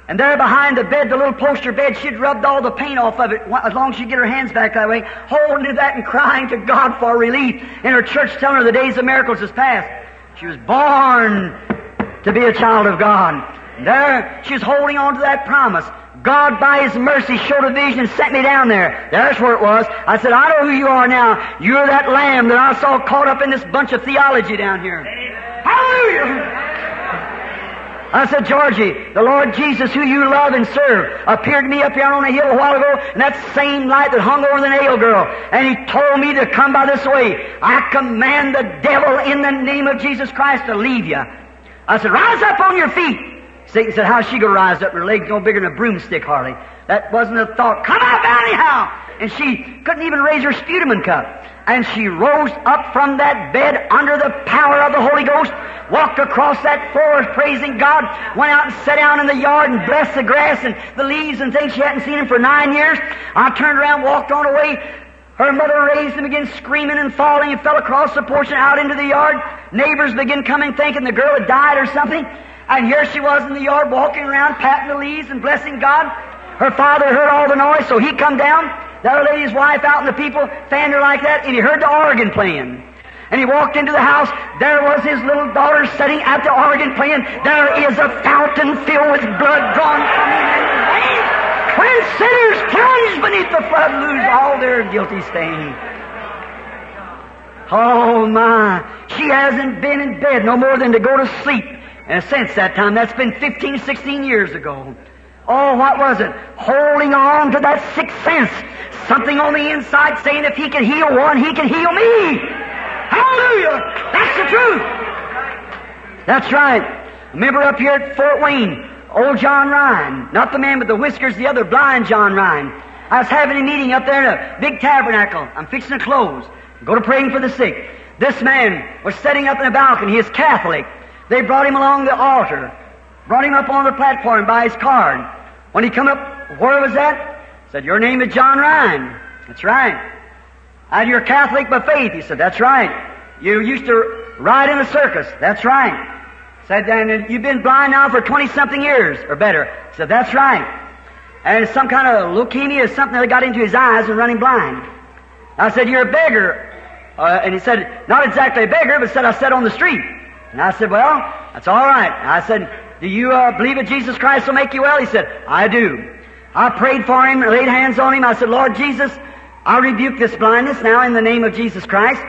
[SPEAKER 1] and there behind the bed, the little poster bed, she'd rubbed all the paint off of it as long as she'd get her hands back that way, holding to that and crying to God for relief. In her church telling her the days of miracles has passed. She was born to be a child of God. And there, she was holding on to that promise. God, by His mercy, showed a vision and sent me down there. There's where it was. I said, I know who you are now. You're that lamb that I saw caught up in this bunch of theology down here. Hallelujah! I said, Georgie, the Lord Jesus, who you love and serve, appeared to me up here on a hill a while ago, and that same light that hung over the nail girl, and he told me to come by this way. I command the devil in the name of Jesus Christ to leave you. I said, rise up on your feet. Satan said, how's she to rise up? Her legs no bigger than a broomstick, hardly. That wasn't a thought. Come out anyhow! And she couldn't even raise her sputum cup and she rose up from that bed under the power of the Holy Ghost, walked across that floor praising God, went out and sat down in the yard and blessed the grass and the leaves and things. She hadn't seen him for nine years. I turned around, walked on away. Her mother raised him again, screaming and falling, and fell across the porch and out into the yard. Neighbors began coming, thinking the girl had died or something. And here she was in the yard, walking around, patting the leaves and blessing God. Her father heard all the noise, so he come down. The other lady's wife out and the people fanned her like that, and he heard the organ playing. And he walked into the house. There was his little daughter sitting at the organ playing. There is a fountain filled with blood drawn from him and. When sinners plunge beneath the flood, lose all their guilty stain. Oh my. She hasn't been in bed no more than to go to sleep. And since that time, that's been 15, 16 years ago. Oh, what was it? Holding on to that sixth sense something on the inside saying if he can heal one, he can heal me. Hallelujah! That's the truth. That's right. Remember up here at Fort Wayne, old John Ryan, not the man with the whiskers, the other blind John Ryan. I was having a meeting up there in a big tabernacle. I'm fixing to close. Go to praying for the sick. This man was sitting up in a balcony. He is Catholic. They brought him along the altar, brought him up on the platform by his card. When he come up, where was that? Said, Your name is John Ryan. That's right. And you're Catholic by faith. He said, That's right. You used to ride in a circus. That's right. Said, and you've been blind now for 20 something years or better. Said, That's right. and some kind of leukemia or something that got into his eyes and running blind. I said, You're a beggar. Uh, and he said, Not exactly a beggar, but said, I sat on the street. And I said, Well, that's all right. I said, Do you uh, believe that Jesus Christ will make you well? He said, I do. I prayed for him, laid hands on him. I said, Lord Jesus, I rebuke this blindness now in the name of Jesus Christ.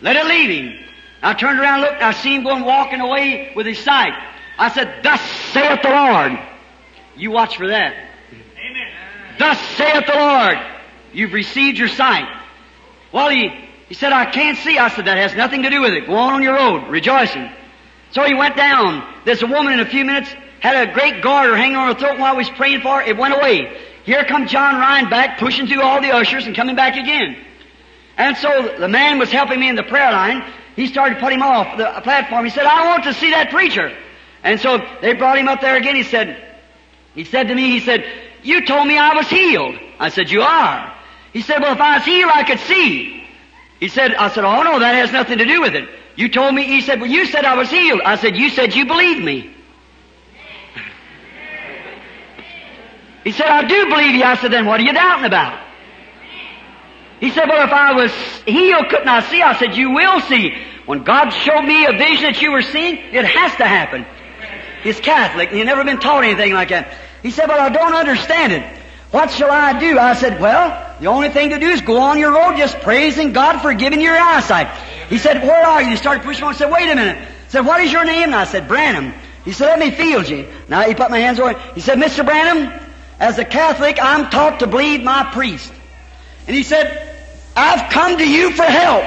[SPEAKER 1] Let it leave him. I turned around, looked, I see him going walking away with his sight. I said, Thus saith the Lord. You watch for that. Amen. Thus saith the Lord. You've received your sight. Well, he, he said, I can't see. I said, that has nothing to do with it. Go on on your road, rejoicing. So he went down. There's a woman in a few minutes, had a great garter hanging on her throat while I was praying for her. It went away. Here comes John Ryan back, pushing through all the ushers and coming back again. And so the man was helping me in the prayer line. He started putting him off the platform. He said, I want to see that preacher. And so they brought him up there again. He said, he said to me, he said, you told me I was healed. I said, you are. He said, well, if I was healed, I could see. He said, I said, oh no, that has nothing to do with it. You told me, he said, well, you said I was healed. I said, you said you believed me. he said, I do believe you. I said, then what are you doubting about? He said, well, if I was healed, couldn't I see? I said, you will see. When God showed me a vision that you were seeing, it has to happen. He's Catholic, and he's never been taught anything like that. He said, well, I don't understand it. What shall I do? I said, well, the only thing to do is go on your road just praising God for giving you your eyesight. He said, where are you? He started pushing on. I said, wait a minute. He said, what is your name? And I said, Branham. He said, let me feel you. Now he put my hands over. He said, Mr. Branham, as a Catholic, I'm taught to believe my priest. And he said, I've come to you for help.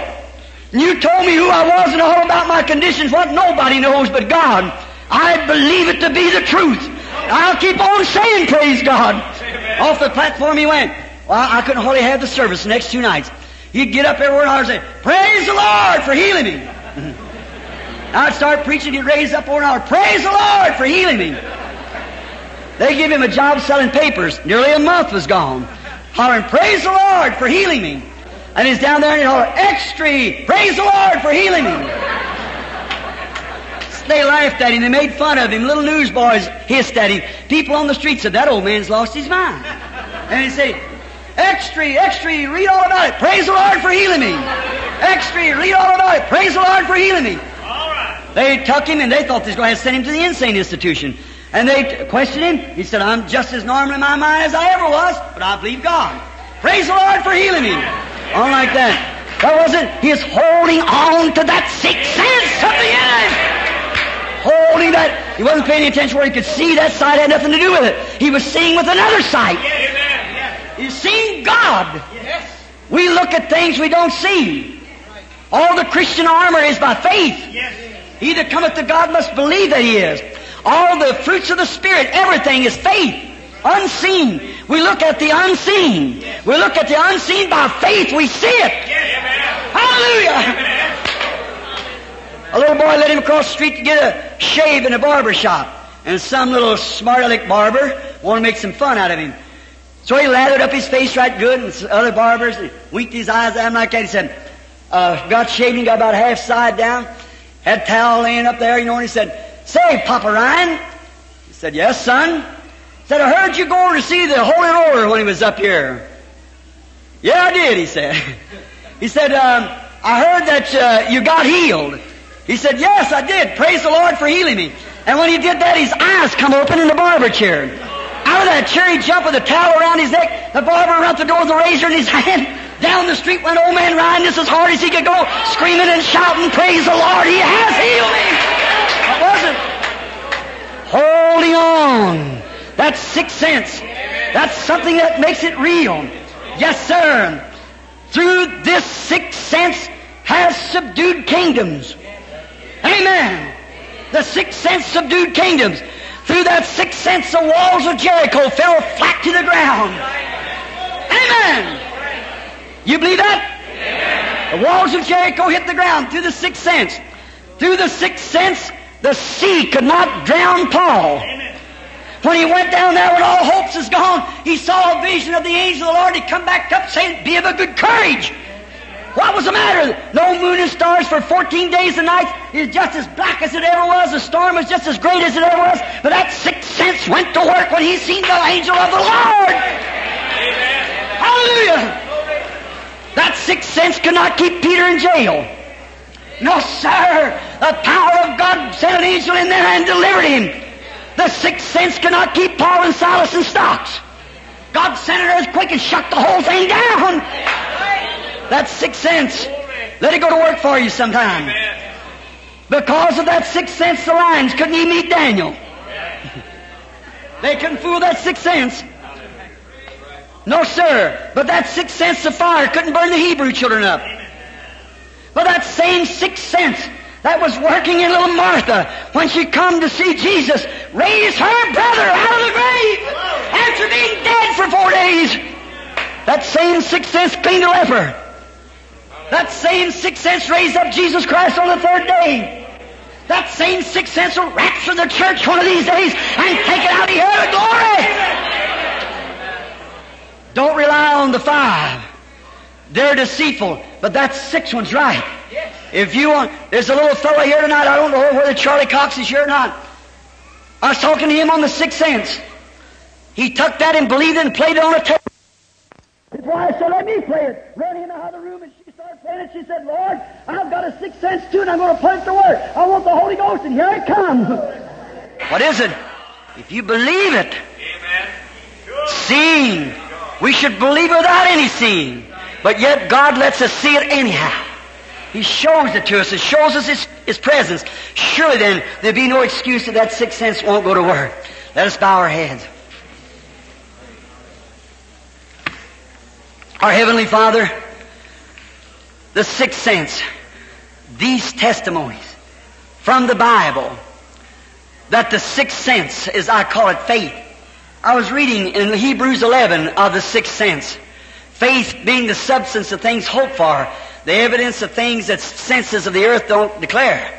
[SPEAKER 1] And you told me who I was and all about my conditions, what nobody knows but God. I believe it to be the truth. I'll keep on saying, praise God. Off the platform he went. Well, I couldn't hardly have the service the next two nights. He'd get up every I would say, praise the Lord for healing me. I'd start preaching, he'd raise up over an hour, praise the Lord for healing me. They give him a job selling papers. Nearly a month was gone. Hollering, praise the Lord for healing me. And he's down there and he'd holler, extra, praise the Lord for healing me. They laughed at him. They made fun of him. Little newsboys hissed at him. People on the street said, that old man's lost his mind. And he said, extra, extra, read all about it. Praise the Lord for healing me. Extra, read all about it. Praise the Lord for healing me. All right. They took him and they thought they was going to send him to the insane institution. And they questioned him. He said, I'm just as normal in my mind as I ever was, but I believe God. Praise the Lord for healing me. All like that. That wasn't, he's holding on to that sixth sense of the end holding that. He wasn't paying attention where he could see that sight had nothing to do with it. He was seeing with another sight. He's seeing God. Yes. We look at things we don't see. All the Christian armor is by faith. He that cometh to God must believe that he is. All the fruits of the Spirit, everything is faith. Unseen. We look at the unseen. We look at the unseen by faith. We see it. Hallelujah. A little boy led him across the street to get a shave in a barber shop. And some little smart aleck barber wanted to make some fun out of him. So he lathered up his face right good, and other barbers winked his eyes at him like that. He said, uh, got shaved and got about half side down, had towel laying up there, you know, and he said, Say, Papa Ryan. He said, Yes, son. He said, I heard you going to see the Holy Roller when he was up here. Yeah, I did, he said. he said, um, I heard that uh, you got healed. He said, Yes, I did. Praise the Lord for healing me. And when he did that, his eyes come open in the barber chair. Out of that cherry jump with a towel around his neck. The barber around the door with a razor in his hand. Down the street went old man Ryan just as hard as he could go, screaming and shouting, Praise the Lord, he has healed me. What was it? Holding on. That's sixth sense. That's something that makes it real. Yes, sir. Through this sixth sense has subdued kingdoms. Amen. The sixth sense subdued kingdoms. Through that sixth sense, the walls of Jericho fell flat to the ground. Amen. You believe that? The walls of Jericho hit the ground through the sixth sense. Through the sixth sense, the sea could not drown Paul. When he went down there when all hopes is gone, he saw a vision of the angel of the Lord. He come back up saying, Be of a good courage. What was the matter? No moon and stars for 14 days and nights. It's just as black as it ever was. The storm was just as great as it ever was. But that sixth sense went to work when he seen the angel of the Lord. Amen. Hallelujah. That sixth sense could not keep Peter in jail. No, sir. The power of God sent an angel in there and delivered him. The sixth sense cannot keep Paul and Silas in stocks. God sent an earthquake and shut the whole thing down. That's sixth sense. Let it go to work for you sometime. Because of that sixth sense, the lions couldn't even eat Daniel. They couldn't fool that sixth sense. No, sir. But that sixth sense of fire couldn't burn the Hebrew children up. But that same sixth sense that was working in little Martha when she come to see Jesus raise her brother out of the grave after being dead for four days. That same sixth sense cleaned a leper. That same sixth sense raised up Jesus Christ on the third day. That same sixth sense will rapture the church one of these days and take it out of here to glory. Don't rely on the five. They're deceitful, but that sixth one's right. If you want, there's a little fellow here tonight, I don't know whether Charlie Cox is here or not. I was talking to him on the sixth sense. He took that and believed it and played it on a tape. His wife said, let me play it. Ran in the other room and it. She said, Lord, I've got a sixth sense too and I'm going to put it to work. I want the Holy Ghost and here it comes. What is it? If you believe it, Amen. seeing, we should believe without any seeing. But yet God lets us see it anyhow. He shows it to us. It shows us His, His presence. Surely then, there'd be no excuse that that sixth sense won't go to work. Let us bow our heads. Our Heavenly Father, the sixth sense, these testimonies from the Bible, that the sixth sense is, I call it faith. I was reading in Hebrews 11 of the sixth sense. Faith being the substance of things hoped for, the evidence of things that senses of the earth don't declare.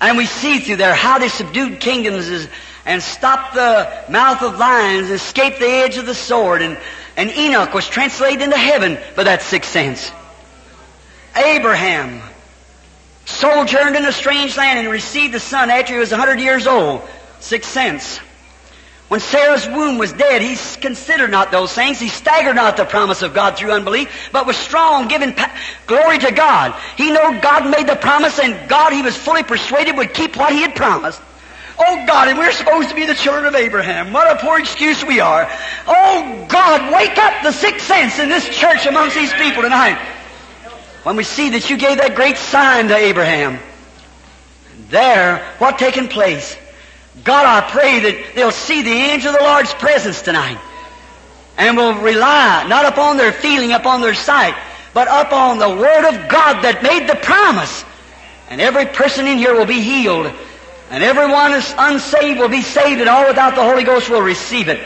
[SPEAKER 1] And we see through there how they subdued kingdoms and stopped the mouth of lions, escaped the edge of the sword, and, and Enoch was translated into heaven by that sixth sense. Abraham sojourned in a strange land and received a son after he was a hundred years old. Sixth sense. When Sarah's womb was dead, he considered not those things. He staggered not the promise of God through unbelief, but was strong, giving pa- glory to God. He knew God made the promise, and God, he was fully persuaded, would keep what he had promised. Oh God, and we're supposed to be the children of Abraham. What a poor excuse we are. Oh God, wake up the sixth sense in this church amongst these people tonight. When we see that you gave that great sign to Abraham. There, what taken place? God, I pray that they'll see the angel of the Lord's presence tonight and will rely not upon their feeling, upon their sight, but upon the Word of God that made the promise. And every person in here will be healed. And everyone is unsaved will be saved, and all without the Holy Ghost will receive it.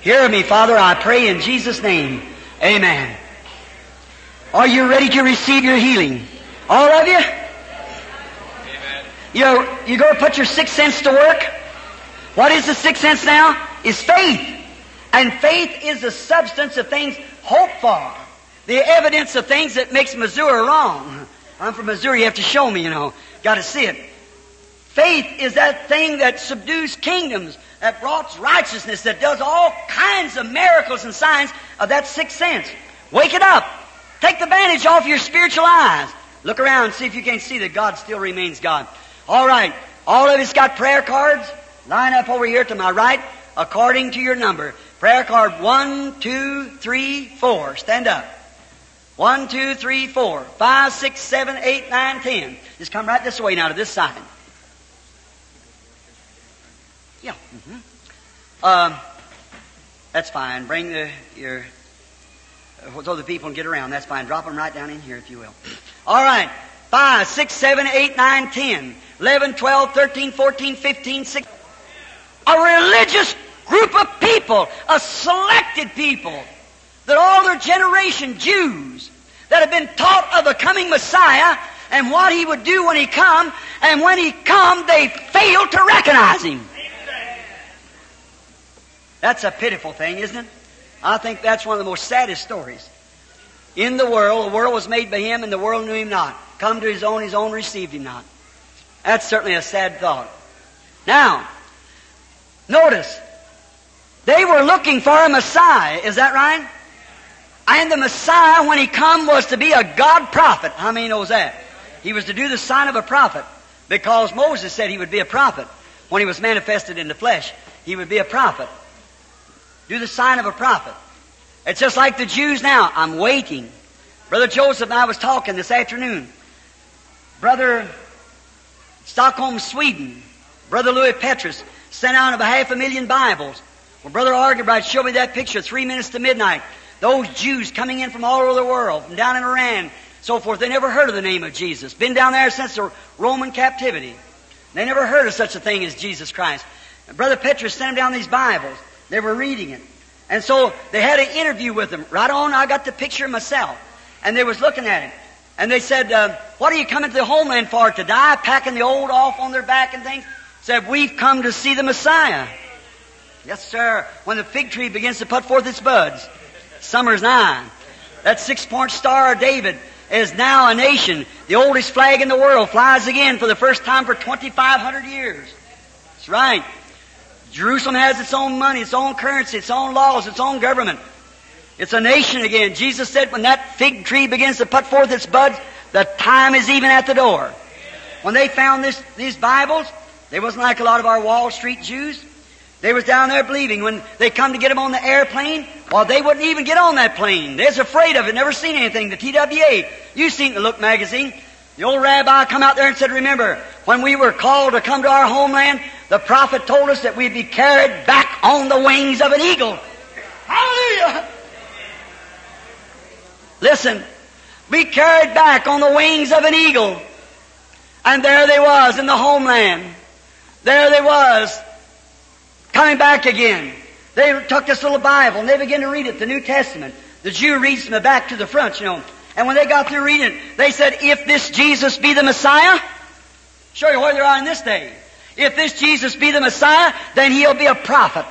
[SPEAKER 1] Hear me, Father, I pray in Jesus' name. Amen. Are you ready to receive your healing? All of you? You, you go put your sixth sense to work. What is the sixth sense now? Is faith. And faith is the substance of things hoped for. The evidence of things that makes Missouri wrong. I'm from Missouri, you have to show me, you know. Got to see it. Faith is that thing that subdues kingdoms, that brought righteousness, that does all kinds of miracles and signs of that sixth sense. Wake it up. Take the bandage off your spiritual eyes. Look around see if you can't see that God still remains God. All right. All of us got prayer cards. Line up over here to my right according to your number. Prayer card one, two, three, four. Stand up. One, two, three, four, five, six, seven, eight, nine, ten. Just come right this way now to this side. Yeah. Mm-hmm. Um, that's fine. Bring the your Uh, so the people can get around. That's fine. Drop them right down in here if you will. All right. Five, six, seven, eight, nine, ten. 11, 12, 13, 14, 15, 16. A religious group of people, a selected people, that all their generation, Jews, that have been taught of the coming Messiah and what he would do when he come, and when he come, they failed to recognize him. That's a pitiful thing, isn't it? I think that's one of the most saddest stories. In the world, the world was made by him, and the world knew him not. Come to his own, his own received him not. That's certainly a sad thought. Now, notice, they were looking for a Messiah. Is that right? And the Messiah, when he come, was to be a God prophet. How many knows that? He was to do the sign of a prophet because Moses said he would be a prophet when he was manifested in the flesh. He would be a prophet. Do the sign of a prophet. It's just like the Jews now. I'm waiting. Brother Joseph and I was talking this afternoon. Brother Stockholm, Sweden, Brother Lewi Pethrus sent out about half a million Bibles. Well, Brother Arganbright showed me that picture, three minutes to midnight. Those Jews coming in from all over the world, from down in Iran, so forth, they never heard of the name of Jesus. Been down there since the Roman captivity. They never heard of such a thing as Jesus Christ. And Brother Pethrus sent them down these Bibles. They were reading it. And so they had an interview with them. Right on, I got the picture myself. And they was looking at it. And they said, uh, what are you coming to the homeland for? To die? Packing the old off on their back and things? Said, we've come to see the Messiah. Yes, sir. When the fig tree begins to put forth its buds. Summer's nigh. That six-point star of David is now a nation. The oldest flag in the world flies again for the first time for 2,500 years. That's right. Jerusalem has its own money, its own currency, its own laws, its own government. It's a nation again. Jesus said when that fig tree begins to put forth its buds, the time is even at the door. When they found this, these Bibles, they wasn't like a lot of our Wall Street Jews. They was down there believing. When they come to get them on the airplane, well, they wouldn't even get on that plane. They was afraid of it, never seen anything. The TWA, you seen the Look magazine. The old rabbi come out there and said, remember, when we were called to come to our homeland, the prophet told us that we'd be carried back on the wings of an eagle. Hallelujah! Listen, be carried back on the wings of an eagle. And there they was in the homeland. There they was, coming back again. They took this little Bible and they began to read it, the New Testament. The Jew reads from the back to the front, you know. And when they got through reading it, they said, if this Jesus be the Messiah, show you where they are in this day. If this Jesus be the Messiah, then he'll be a prophet.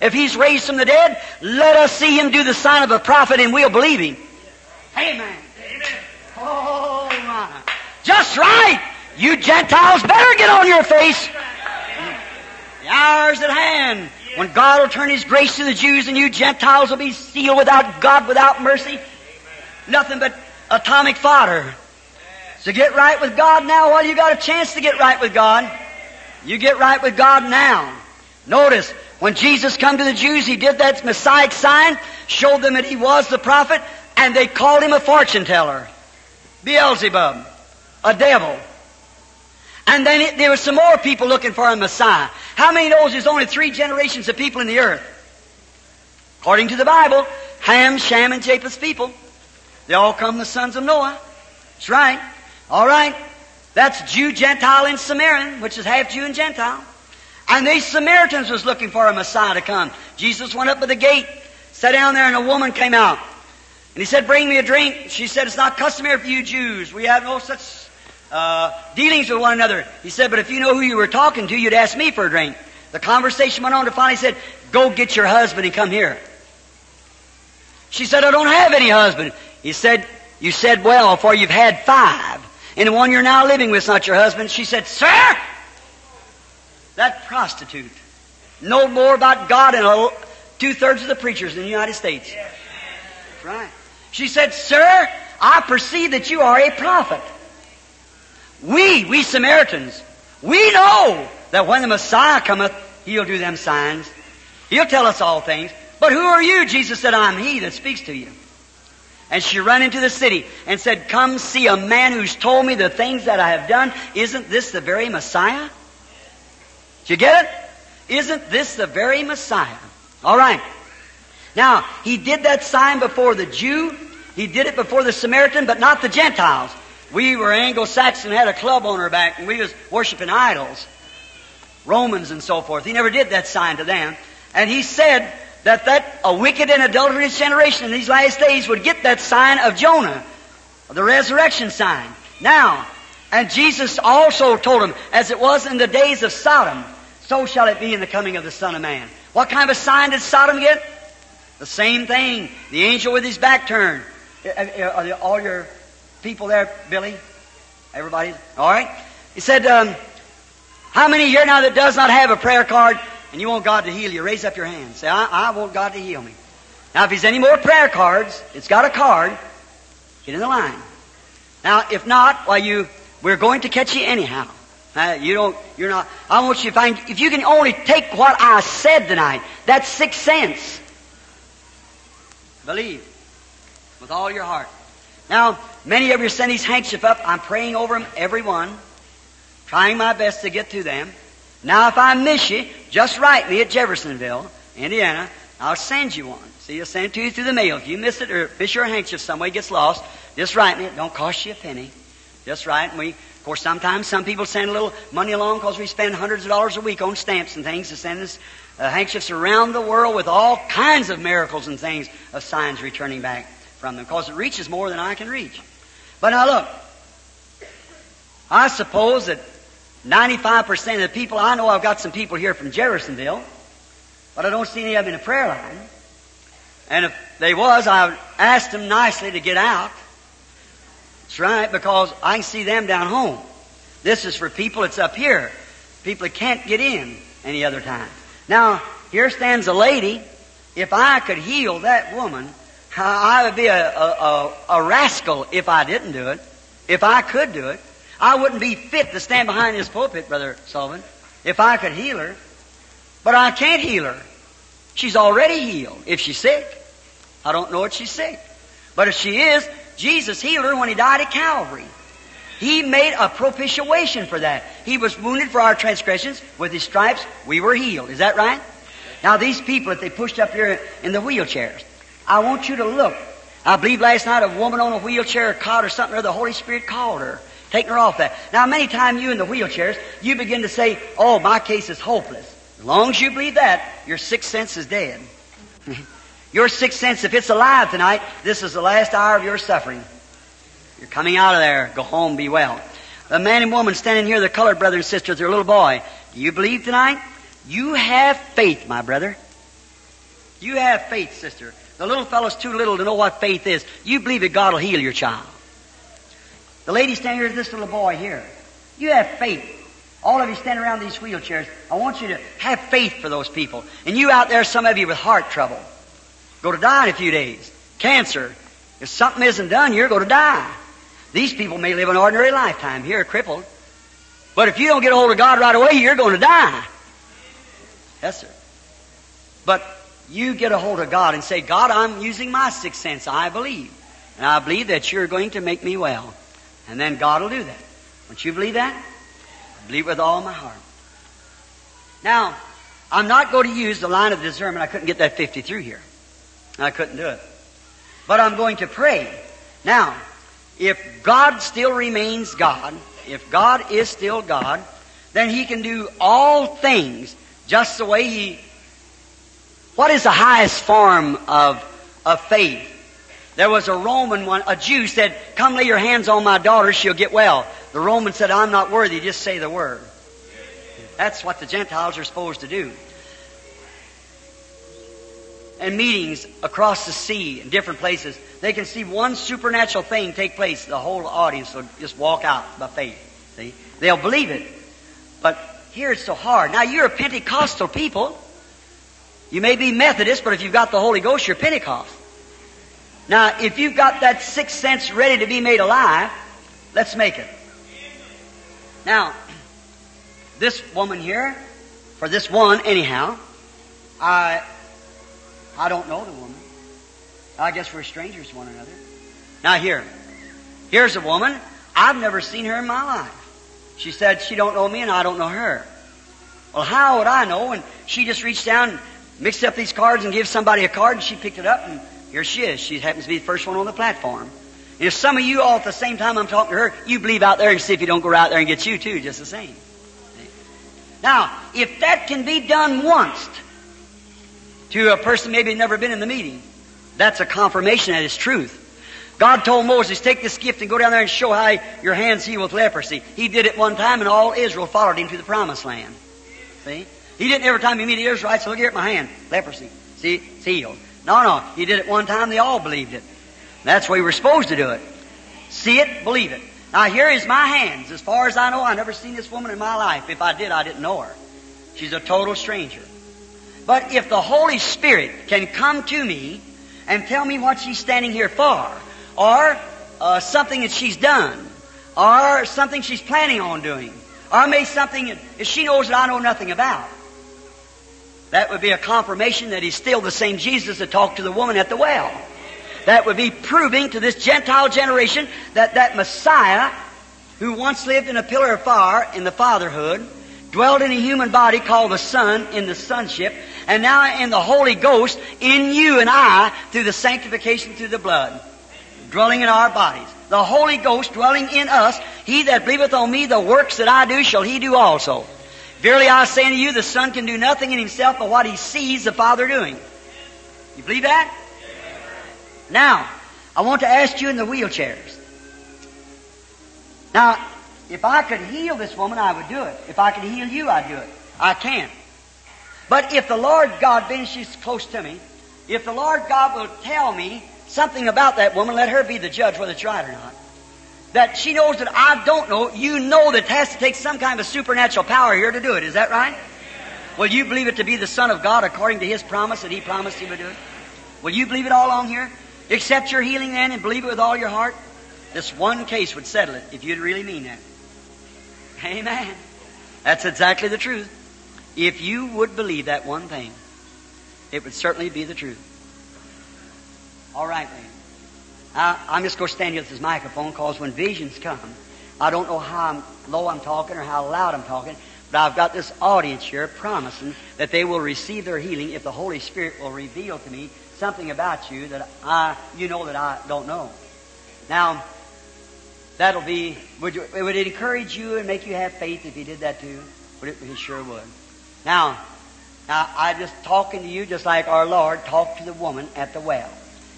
[SPEAKER 1] If he's raised from the dead, let us see him do the sign of a prophet and we'll believe him. Amen. Amen. Oh my. Just right. You Gentiles better get on your face. The hour's at hand when God will turn His grace to the Jews and you Gentiles will be sealed without God, without mercy. Nothing but atomic fodder. So get right with God now while you got a chance to get right with God. You get right with God now. Notice, when Jesus come to the Jews, He did that Messiah sign, showed them that He was the prophet, and they called Him a fortune teller. Beelzebub. A devil. And then it, there were some more people looking for a Messiah. How many knows there's only three generations of people in the earth? According to the Bible, Ham, Shem, and Japheth's people. They all come the sons of Noah. That's right. All right. That's Jew, Gentile, and Samaritan, which is half Jew and Gentile. And these Samaritans was looking for a Messiah to come. Jesus went up to the gate, sat down there, and a woman came out. And he said, bring me a drink. She said, it's not customary for you Jews. We have no such uh, dealings with one another. He said, but if you know who you were talking to, you'd ask me for a drink. The conversation went on to finally said, go get your husband and come here. She said, I don't have any husband. He said, you said well, for you've had five. And the one you're now living with is not your husband. She said, sir, that prostitute know more about God than two-thirds of the preachers in the United States. That's right. She said, sir, I perceive that you are a prophet. We, we Samaritans, we know that when the Messiah cometh, He'll do them signs. He'll tell us all things. But who are you? Jesus said, I'm He that speaks to you. And she ran into the city and said, Come see a man who's told me the things that I have done. Isn't this the very Messiah? Did you get it? Isn't this the very Messiah? All right. Now, he did that sign before the Jew. He did it before the Samaritan, but not the Gentiles. We were Anglo-Saxon, had a club on our back, and we was worshiping idols. Romans and so forth. He never did that sign to them. And he said that that a wicked and adulterous generation in these last days would get that sign of Jonah, the resurrection sign. Now, and Jesus also told him, as it was in the days of Sodom, so shall it be in the coming of the Son of Man. What kind of a sign did Sodom get? The same thing. The angel with his back turned. Eh, eh, eh, are they all your people there, Billy? Everybody? All right. He said, um, how many here now that does not have a prayer card and you want God to heal you? Raise up your hand. Say, I, I want God to heal me. Now, if he's any more prayer cards, it's got a card. Get in the line. Now, if not, why you, we're going to catch you anyhow. Uh, you don't, you're not, I want you to find, if you can only take what I said tonight, that's sixth sense. Believe with all your heart. Now, many of you send these handkerchiefs up. I'm praying over them, every one, trying my best to get to them. Now, if I miss you, just write me at Jeffersonville, Indiana. I'll send you one. See, I'll send it to you through the mail. If you miss it or miss your handkerchief somewhere, gets lost, just write me. It don't cost you a penny. Just write. We, of course, sometimes some people send a little money along because we spend hundreds of dollars a week on stamps and things to send us uh, handkerchiefs around the world with all kinds of miracles and things of signs returning back from them because it reaches more than I can reach. But now look, I suppose that 95% of the people, I know I've got some people here from Jeffersonville, but I don't see any of them in the prayer line. And if they was, I asked them nicely to get out. That's right, because I can see them down home. This is for people that's up here. People that can't get in any other time. Now, here stands a lady. If I could heal that woman, I would be a, a, a, a rascal if I didn't do it. If I could do it. I wouldn't be fit to stand behind this pulpit, Brother Sullivan, if I could heal her. But I can't heal her. She's already healed. If she's sick, I don't know if she's sick. But if she is, Jesus healed her when He died at Calvary. He made a propitiation for that. He was wounded for our transgressions. With His stripes, we were healed. Is that right? Now, these people that they pushed up here in the wheelchairs, I want you to look. I believe last night a woman on a wheelchair, caught or something, or the Holy Spirit called her taking her off that. Now, many times you in the wheelchairs, you begin to say, oh, my case is hopeless. As long as you believe that, your sixth sense is dead. your sixth sense, if it's alive tonight, this is the last hour of your suffering. You're coming out of there. Go home, be well. The man and woman standing here, the colored brother and sister, their little boy. Do you believe tonight? You have faith, my brother. You have faith, sister. The little fellow's too little to know what faith is. You believe that God will heal your child. The lady standing here is this little boy here. You have faith. All of you standing around these wheelchairs, I want you to have faith for those people. And you out there, some of you with heart trouble, go to die in a few days. Cancer. If something isn't done, you're going to die. These people may live an ordinary lifetime here, crippled. But if you don't get a hold of God right away, you're going to die. Yes, sir. But you get a hold of God and say, God, I'm using my sixth sense. I believe. And I believe that you're going to make me well. And then God will do that. Don't you believe that? I believe with all my heart. Now, I'm not going to use the line of discernment. I couldn't get that 50 through here. I couldn't do it. But I'm going to pray. Now, if God still remains God, if God is still God, then He can do all things just the way He. What is the highest form of, of faith? There was a Roman one, a Jew said, Come lay your hands on my daughter, she'll get well. The Roman said, I'm not worthy, just say the word. That's what the Gentiles are supposed to do. And meetings across the sea in different places, they can see one supernatural thing take place. The whole audience will just walk out by faith. See? They'll believe it. But here it's so hard. Now you're a Pentecostal people. You may be Methodist, but if you've got the Holy Ghost, you're Pentecost. Now, if you've got that sixth sense ready to be made alive, let's make it. Now, this woman here, for this one anyhow, I I don't know the woman. I guess we're strangers to one another. Now here, here's a woman. I've never seen her in my life. She said she don't know me and I don't know her. Well, how would I know? And she just reached down, mixed up these cards and gave somebody a card and she picked it up and here she is. She happens to be the first one on the platform. If some of you all at the same time I'm talking to her, you believe out there and see if you don't go out there and get you too, just the same. Now, if that can be done once to a person maybe never been in the meeting, that's a confirmation that it's truth. God told Moses, take this gift and go down there and show how your hands heal with leprosy. He did it one time and all Israel followed him to the promised land. See? He didn't every time he meet the Israelites, look here at my hand, leprosy. See, it's healed. No, no. He did it one time, they all believed it. That's the way we're supposed to do it. See it, believe it. Now here is my hands. As far as I know, I've never seen this woman in my life. If I did, I didn't know her. She's a total stranger. But if the Holy Spirit can come to me and tell me what she's standing here for, or uh, something that she's done, or something she's planning on doing, or maybe something that she knows that I know nothing about, that would be a confirmation that he's still the same Jesus that talked to the woman at the well. That would be proving to this Gentile generation that that Messiah, who once lived in a pillar of fire in the fatherhood, dwelled in a human body called the Son in the sonship, and now in the Holy Ghost in you and I through the sanctification through the blood, dwelling in our bodies. The Holy Ghost dwelling in us. He that believeth on me, the works that I do shall he do also. Verily I say unto you, the Son can do nothing in himself but what he sees the Father doing. You believe that? Now, I want to ask you in the wheelchairs. Now, if I could heal this woman, I would do it. If I could heal you, I'd do it. I can't. But if the Lord God, being she's close to me, if the Lord God will tell me something about that woman, let her be the judge whether it's right or not. That she knows that I don't know, you know that it has to take some kind of supernatural power here to do it. Is that right? Will you believe it to be the Son of God according to His promise that He promised He would do it? Will you believe it all along here? Accept your healing then and believe it with all your heart? This one case would settle it if you'd really mean that. Amen. That's exactly the truth. If you would believe that one thing, it would certainly be the truth. All right. I, I'm just going to stand here with this microphone because when visions come, I don't know how I'm, low I'm talking or how loud I'm talking, but I've got this audience here promising that they will receive their healing if the Holy Spirit will reveal to me something about you that I, you know that I don't know. Now, that'll be, would, you, would it encourage you and make you have faith if he did that too? Would it, it sure would. Now, now, I just talking to you just like our Lord talked to the woman at the well.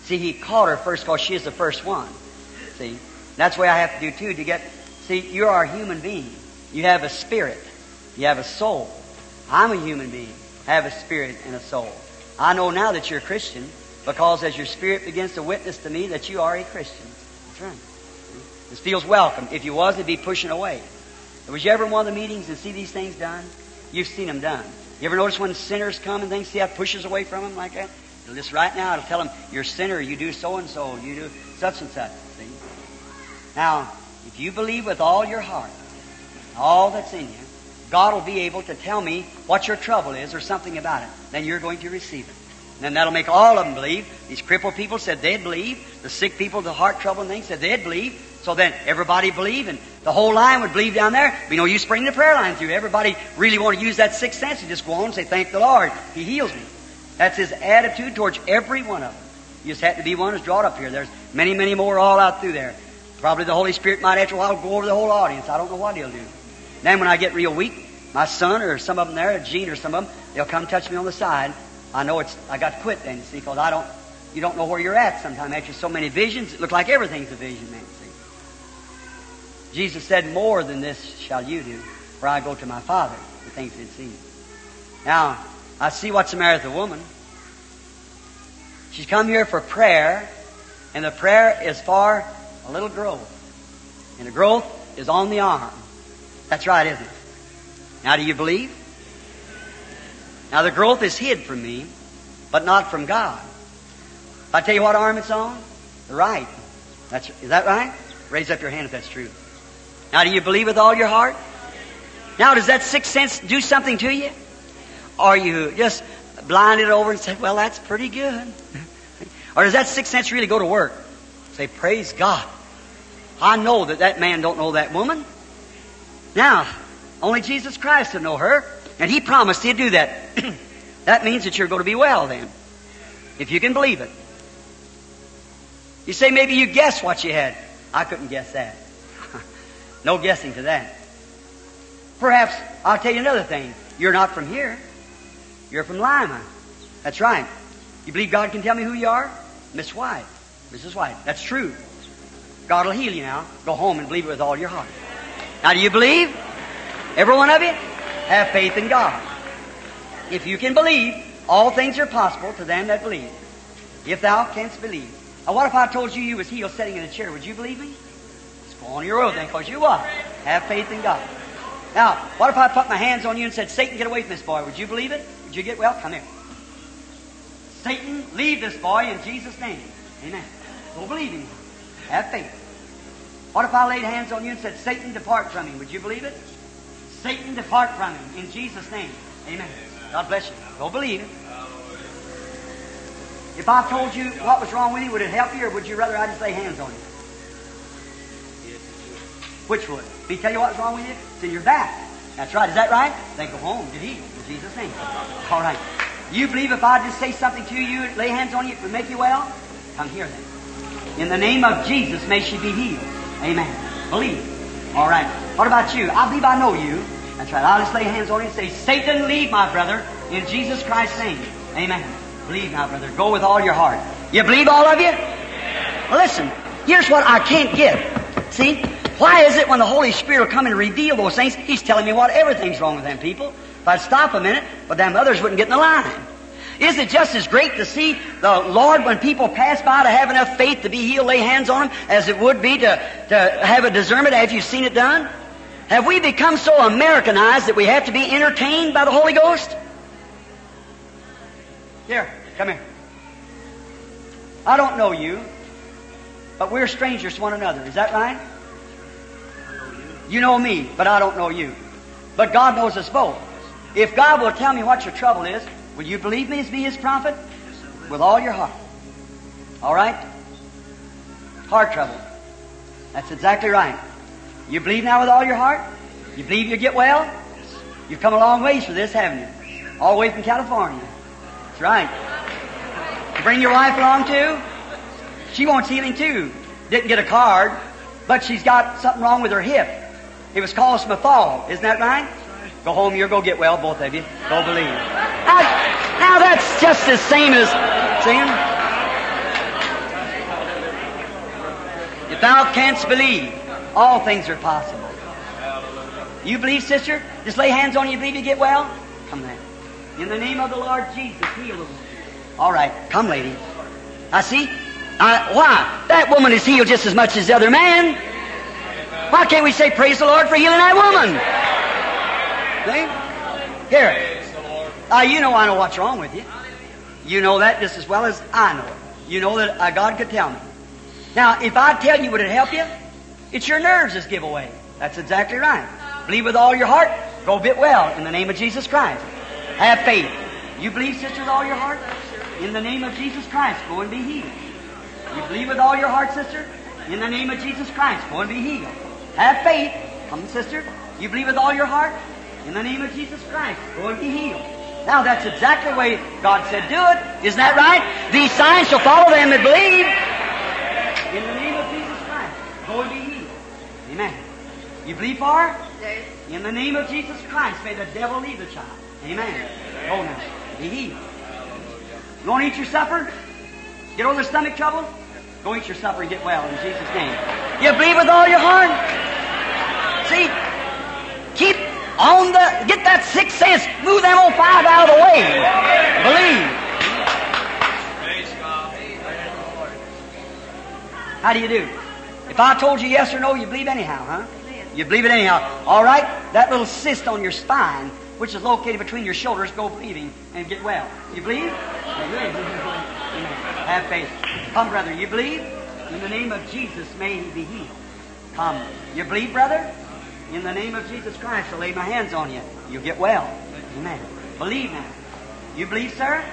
[SPEAKER 1] See, He caught her first because she is the first one. See, that's what I have to do too to get. See, you are a human being. You have a spirit. You have a soul. I'm a human being. I have a spirit and a soul. I know now that you're a Christian because as your spirit begins to witness to me that you are a Christian. That's right. This feels welcome. If you was, it'd be pushing away. Was you ever in one of the meetings and see these things done? You've seen them done. You ever notice when sinners come and things, see how it pushes away from them like that? Just right now, it'll tell them, you're a sinner, you do so and so, you do such and such. See? Now, if you believe with all your heart, all that's in you, God will be able to tell me what your trouble is or something about it. Then you're going to receive it. And then that'll make all of them believe. These crippled people said they'd believe. The sick people, the heart trouble and things said they'd believe. So then everybody believe and the whole line would believe down there. Be no use bringing the prayer line through. Everybody really want to use that sixth sense and just go on and say, thank the Lord. He heals me. That's his attitude towards every one of them. You just have to be one who's drawn up here. There's many, many more all out through there. Probably the Holy Spirit might after a while go over the whole audience. I don't know what he'll do. Then when I get real weak, my son or some of them there, Gene or some of them, they'll come touch me on the side. I know it's, I got to quit then, see, because I don't, you don't know where you're at sometimes. After so many visions, it looks like everything's a vision, man, see. Jesus said, more than this shall you do, for I go to my Father, the things you've seen. Now, I see what's the matter with the woman. She's come here for prayer, and the prayer is for a little growth. And the growth is on the arm. That's right, isn't it? Now, do you believe? Now, the growth is hid from me, but not from God. I tell you what arm it's on, the right. That's, is that right? Raise up your hand if that's true. Now, do you believe with all your heart? Now, does that sixth sense do something to you? Or you just blind it over and say, well, that's pretty good? or does that sixth sense really go to work? Say, praise God. I know that that man don't know that woman. Now, only Jesus Christ will know her, and He promised He'd do that. that means that you're going to be well then, if you can believe it. You say maybe you guess what you had. I couldn't guess that. no guessing to that. Perhaps I'll tell you another thing. You're not from here. You're from Lima. That's right. You believe God can tell me who you are? Miss White. Mrs. White. That's true. God will heal you now. Go home and believe it with all your heart. Now, do you believe? Every one of you? Have faith in God. If you can believe, all things are possible to them that believe. If thou canst believe, Now, what if I told you you was healed sitting in a chair? Would you believe me? Let's go on your road then, because you are. Have faith in God. Now, what if I put my hands on you and said, Satan, get away from this boy? Would you believe it? Would you get well? Come here. Satan, leave this boy in Jesus' name. Amen. Go believe him. Have faith. What if I laid hands on you and said, Satan, depart from him? Would you believe it? Satan, depart from him in Jesus' name. Amen. God bless you. Go believe it. If I told you what was wrong with you, would it help you, or would you rather I just lay hands on you? Which would? Me tell you what's wrong with you? In your back. That's right. Is that right? Then go home. Healed in Jesus' name. All right. You believe if I just say something to you, lay hands on you, it would make you well? Come here then. In the name of Jesus, may she be healed. Amen. Believe. All right. What about you? I believe I know you. That's right. I'll just lay hands on you and say, Satan, leave my brother in Jesus Christ's name. Amen. Believe now, brother. Go with all your heart. You believe all of you? Well, listen. Here's what I can't get. See? Why is it when the Holy Spirit will come and reveal those things, He's telling me what everything's wrong with them people? If I'd stop a minute, but them others wouldn't get in the line. Is it just as great to see the Lord when people pass by to have enough faith to be healed, lay hands on them, as it would be to, to have a discernment Have you seen it done? Have we become so Americanized that we have to be entertained by the Holy Ghost? Here, come here. I don't know you, but we're strangers to one another. Is that right? You know me, but I don't know you. But God knows us both. If God will tell me what your trouble is, will you believe me as be His prophet? With all your heart. All right? Heart trouble. That's exactly right. You believe now with all your heart? You believe you'll get well? You've come a long ways for this, haven't you? All the way from California. That's right. You bring your wife along too? She wants healing too. Didn't get a card, but she's got something wrong with her hip. It was caused from a fall. Isn't that right? Go home, you'll go get well, both of you. Go believe. Now, now that's just the same as saying, if thou canst believe, all things are possible. You believe, sister? Just lay hands on you, believe you get well? Come then. In the name of the Lord Jesus, heal them. All right, come, lady. I see. Uh, why? That woman is healed just as much as the other man. Why can't we say, Praise the Lord for healing that woman? See? Here. Uh, you know I know what's wrong with you. You know that just as well as I know it. You know that uh, God could tell me. Now, if I tell you, would it help you? It's your nerves that give away. That's exactly right. Believe with all your heart, go get well in the name of Jesus Christ. Have faith. You believe, sister, with all your heart? In the name of Jesus Christ, go and be healed. You believe with all your heart, sister? In the name of Jesus Christ, go and be healed. Have faith. Come, sister. You believe with all your heart? In the name of Jesus Christ, go and be healed. Now that's exactly the way God said do it. Isn't that right? These signs shall follow them that believe. In the name of Jesus Christ, go and be healed. Amen. You believe for her? In the name of Jesus Christ, may the devil leave the child. Amen. Go now. Be healed. You want to eat your supper? Get over the stomach trouble? Go eat your supper and get well in Jesus' name. You believe with all your heart? See? Keep on the, get that sixth sense. Move them old five out of the way. Believe. How do you do? If I told you yes or no, you believe anyhow, huh? You believe it anyhow. All right? That little cyst on your spine, which is located between your shoulders, go believing and get well. You believe? Have faith. Come, brother, you believe? In the name of Jesus, may he be healed. Come. You believe, brother? In the name of Jesus Christ, I'll lay my hands on you. You'll get well. Amen. Believe now. You believe, sir?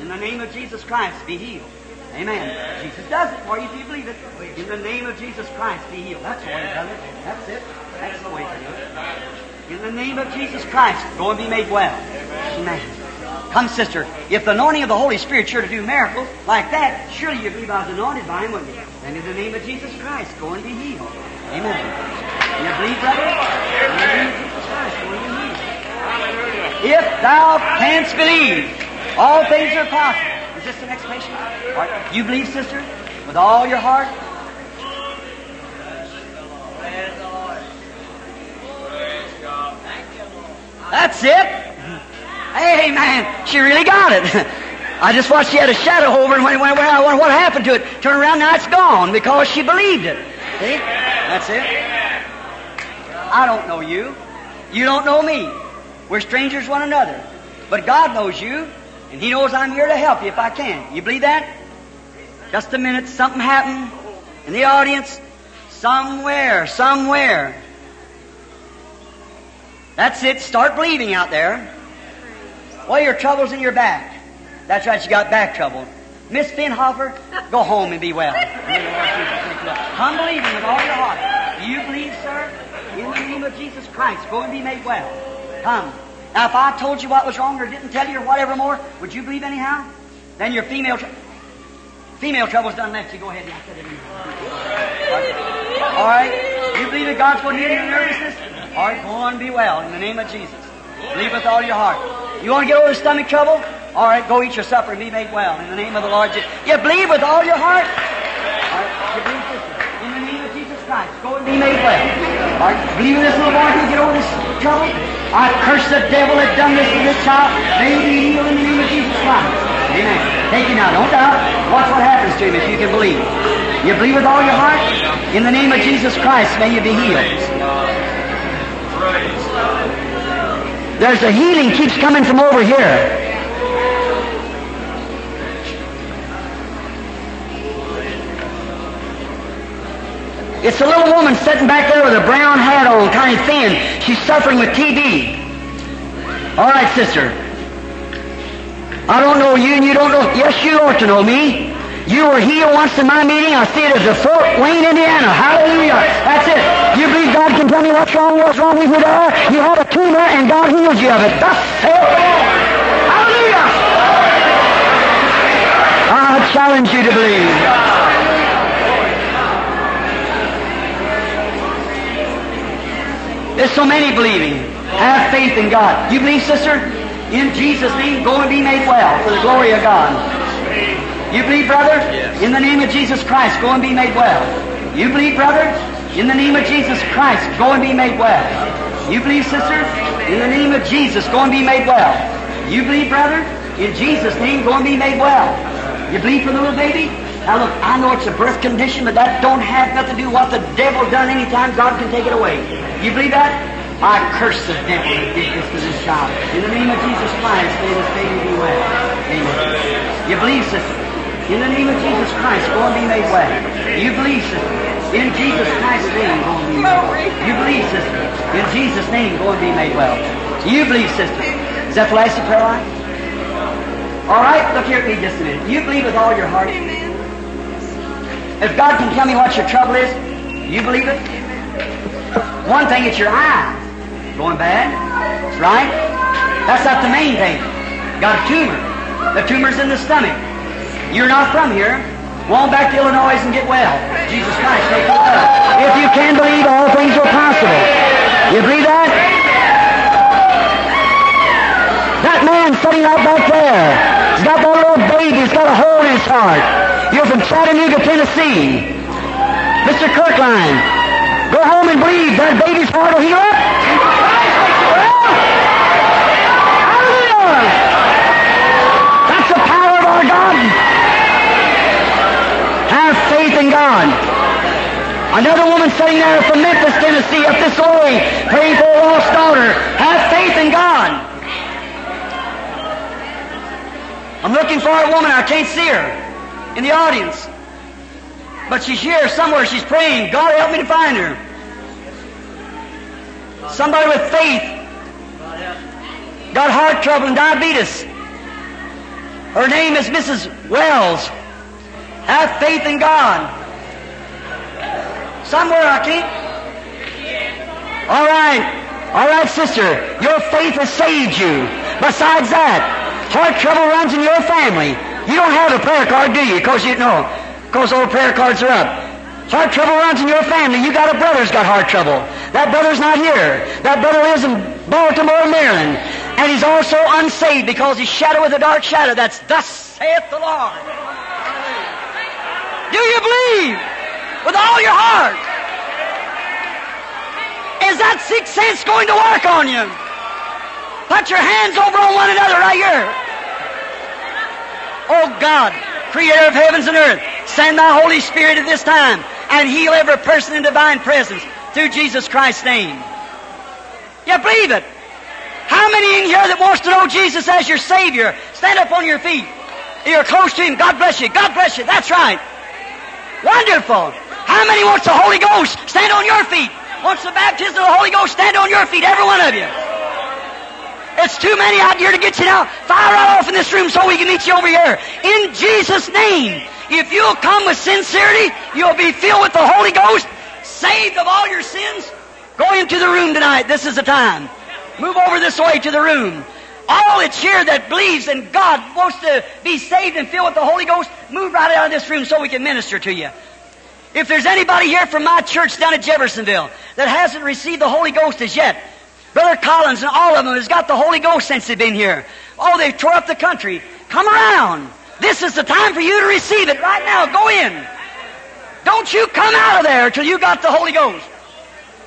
[SPEAKER 1] In the name of Jesus Christ, be healed. Amen. Jesus does it for you if you believe it. In the name of Jesus Christ, be healed. That's the way, brother. That's it. That's the way to do it. In the name of Jesus Christ, go and be made well. Amen. Come, sister. If the anointing of the Holy Spirit sure to do miracles like that, surely you believe I was anointed by Him, wouldn't you? And in the name of Jesus Christ, go and be healed. Amen. You believe, brother? If thou canst believe, all things are possible. Is this the next patient? Right. You believe, sister, with all your heart? That's it. Amen. She really got it. I just watched she had a shadow over and went, went, I wonder what happened to it. Turn around, now it's gone because she believed it. See? That's it. I don't know you. You don't know me. We're strangers one another. But God knows you, and He knows I'm here to help you if I can. You believe that? Just a minute, something happened in the audience. Somewhere, somewhere. That's it. Start believing out there. Well, your trouble's in your back. That's right, you got back trouble. Miss Finhofer, go home and be well. Come believing with all your heart. Do you believe, sir? In the name of Jesus Christ, go and be made well. Come. Now, if I told you what was wrong or didn't tell you or whatever more, would you believe anyhow? Then your female tr- female trouble's done left you. Go ahead and set it. All right? You believe that God's going to heal your nervousness? All right, go on and be well in the name of Jesus. Believe with all your heart. You want to get over stomach trouble? All right, go eat your supper and be made well in the name of the Lord Jesus. You believe with all your heart? All right, you believe. In the name of Jesus Christ, go and be made well. Right, believe this little boy can get over this trouble? I curse the devil that done this to this child. May he be healed in the name of Jesus Christ. Amen. Take him now. Don't doubt. Watch what happens to him if you can believe. You believe with all your heart? In the name of Jesus Christ, may you be healed. There's a healing keeps coming from over here. It's a little woman sitting back there with a brown hat on, kind of thin. She's suffering with TB. All right, sister. I don't know you, and you don't know. Yes, you ought to know me. You were healed once in my meeting. I see it as a Fort Wayne, Indiana. Hallelujah. That's it. You believe God can tell me what's wrong, what's wrong with you there? You have a tumor, and God heals you of it. Thus saith the. Hallelujah. I challenge you to believe. There's so many believing. Have faith in God. You believe, sister? In Jesus' name, go and be made well for the glory of God. You believe, brother? In the name of Jesus Christ, go and be made well. You believe, brother? In the name of Jesus Christ, go and be made well. You believe, sister? In the name of Jesus, go and be made well. You believe, brother? In Jesus' name, go and be made well. You believe for the little baby? Now look, I know it's a birth condition, but that don't have nothing to do with what the devil done anytime God can take it away. You believe that? I curse the devil that did this to this child. In the name of Jesus Christ, may this baby be well. Amen. You believe, sister? In the name of Jesus Christ, go and be made well. You believe, sister? In Jesus Christ's name, go and be made well. You believe, sister? In Jesus' name, go and be made well. You believe, sister? Is that the last prayer line? All right, look here at me just a minute. You believe with all your heart? If God can tell me what your trouble is, you believe it? One thing, it's your eye. Going bad? Right? That's not the main thing. Got a tumor. The tumor's in the stomach. You're not from here. On back to Illinois and get well. Jesus Christ, take you well. If you can believe, all things are possible. You believe that? That man sitting out back there, he's got that little baby, he's got a hole in his heart. You're from Chattanooga, Tennessee. Mr. Kirkline, go home and believe that baby's heart will heal up. Hallelujah! That's the power of our God. Have faith in God. Another woman sitting there from Memphis, Tennessee, up this way, praying for a lost daughter. Have faith in God. I'm looking for a woman. I can't see her in the audience. But she's here somewhere. She's praying. God help me to find her. Somebody with faith. Got heart trouble and diabetes. Her name is Mrs. Wells. Have faith in God. Somewhere I can't. All right. All right, sister. Your faith has saved you. Besides that, heart trouble runs in your family. You don't have a prayer card, do you? Because you know, because all prayer cards are up. Heart trouble runs in your family. You got a brother's got heart trouble. That brother's not here. That brother lives in Baltimore, Maryland. And he's also unsaved because he's shadowed with a dark shadow. That's thus saith the Lord. Do you believe with all your heart? Is that sixth sense going to work on you? Put your hands over on one another right here. Oh God, creator of heavens and earth, send thy Holy Spirit at this time and heal every person in divine presence through Jesus Christ's name. You believe it? How many in here that wants to know Jesus as your Savior? Stand up on your feet. You're close to Him. God bless you. God bless you. That's right. Wonderful. How many wants the Holy Ghost? Stand on your feet. Wants the baptism of the Holy Ghost? Stand on your feet, every one of you. It's too many out here to get you now. Fire right off in this room so we can meet you over here. In Jesus' name. If you'll come with sincerity, you'll be filled with the Holy Ghost, saved of all your sins. Go into the room tonight. This is the time. Move over this way to the room. All that's here that believes in God wants to be saved and filled with the Holy Ghost, move right out of this room so we can minister to you. If there's anybody here from my church down at Jeffersonville that hasn't received the Holy Ghost as yet, Brother Collins and all of them has got the Holy Ghost since they've been here. Oh, they've tore up the country. Come around. This is the time for you to receive it right now. Go in. Don't you come out of there till you got the Holy Ghost.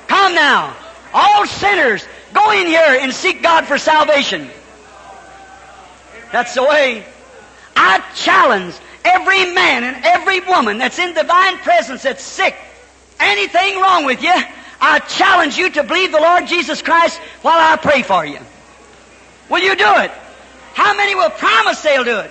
[SPEAKER 1] Come now. All sinners, go in here and seek God for salvation. That's the way. I challenge every man and every woman that's in divine presence that's sick, anything wrong with you, I challenge you to believe the Lord Jesus Christ while I pray for you. Will you do it? How many will promise they'll do it?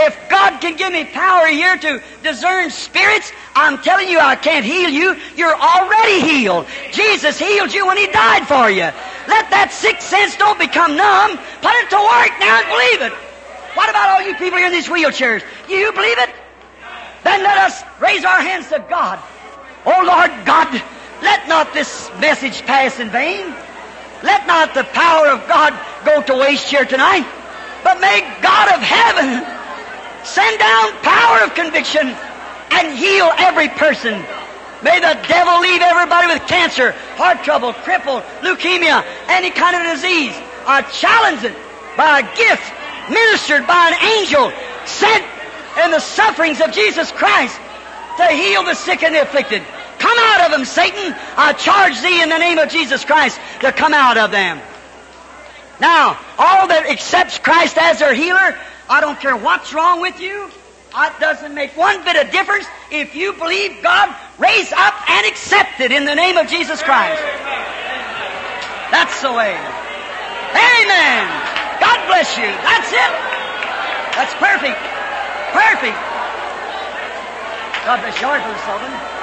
[SPEAKER 1] If God can give me power here to discern spirits, I'm telling you I can't heal you. You're already healed. Jesus healed you when He died for you. Let that sixth sense don't become numb. Put it to work now and believe it. What about all you people here in these wheelchairs? You believe it? Then let us raise our hands to God. Oh Lord God, let not this message pass in vain. Let not the power of God go to waste here tonight. But may God of heaven send down power of conviction and heal every person. May the devil leave everybody with cancer, heart trouble, crippled, leukemia, any kind of disease. I challenge it by a gift ministered by an angel sent in the sufferings of Jesus Christ to heal the sick and the afflicted. Come out of them, Satan. I charge thee in the name of Jesus Christ to come out of them. Now, all that accepts Christ as their healer, I don't care what's wrong with you. It doesn't make one bit of difference. If you believe God, raise up and accept it in the name of Jesus Christ. That's the way. Amen. God bless you. That's it. That's perfect. Perfect. God bless you. Sullivan.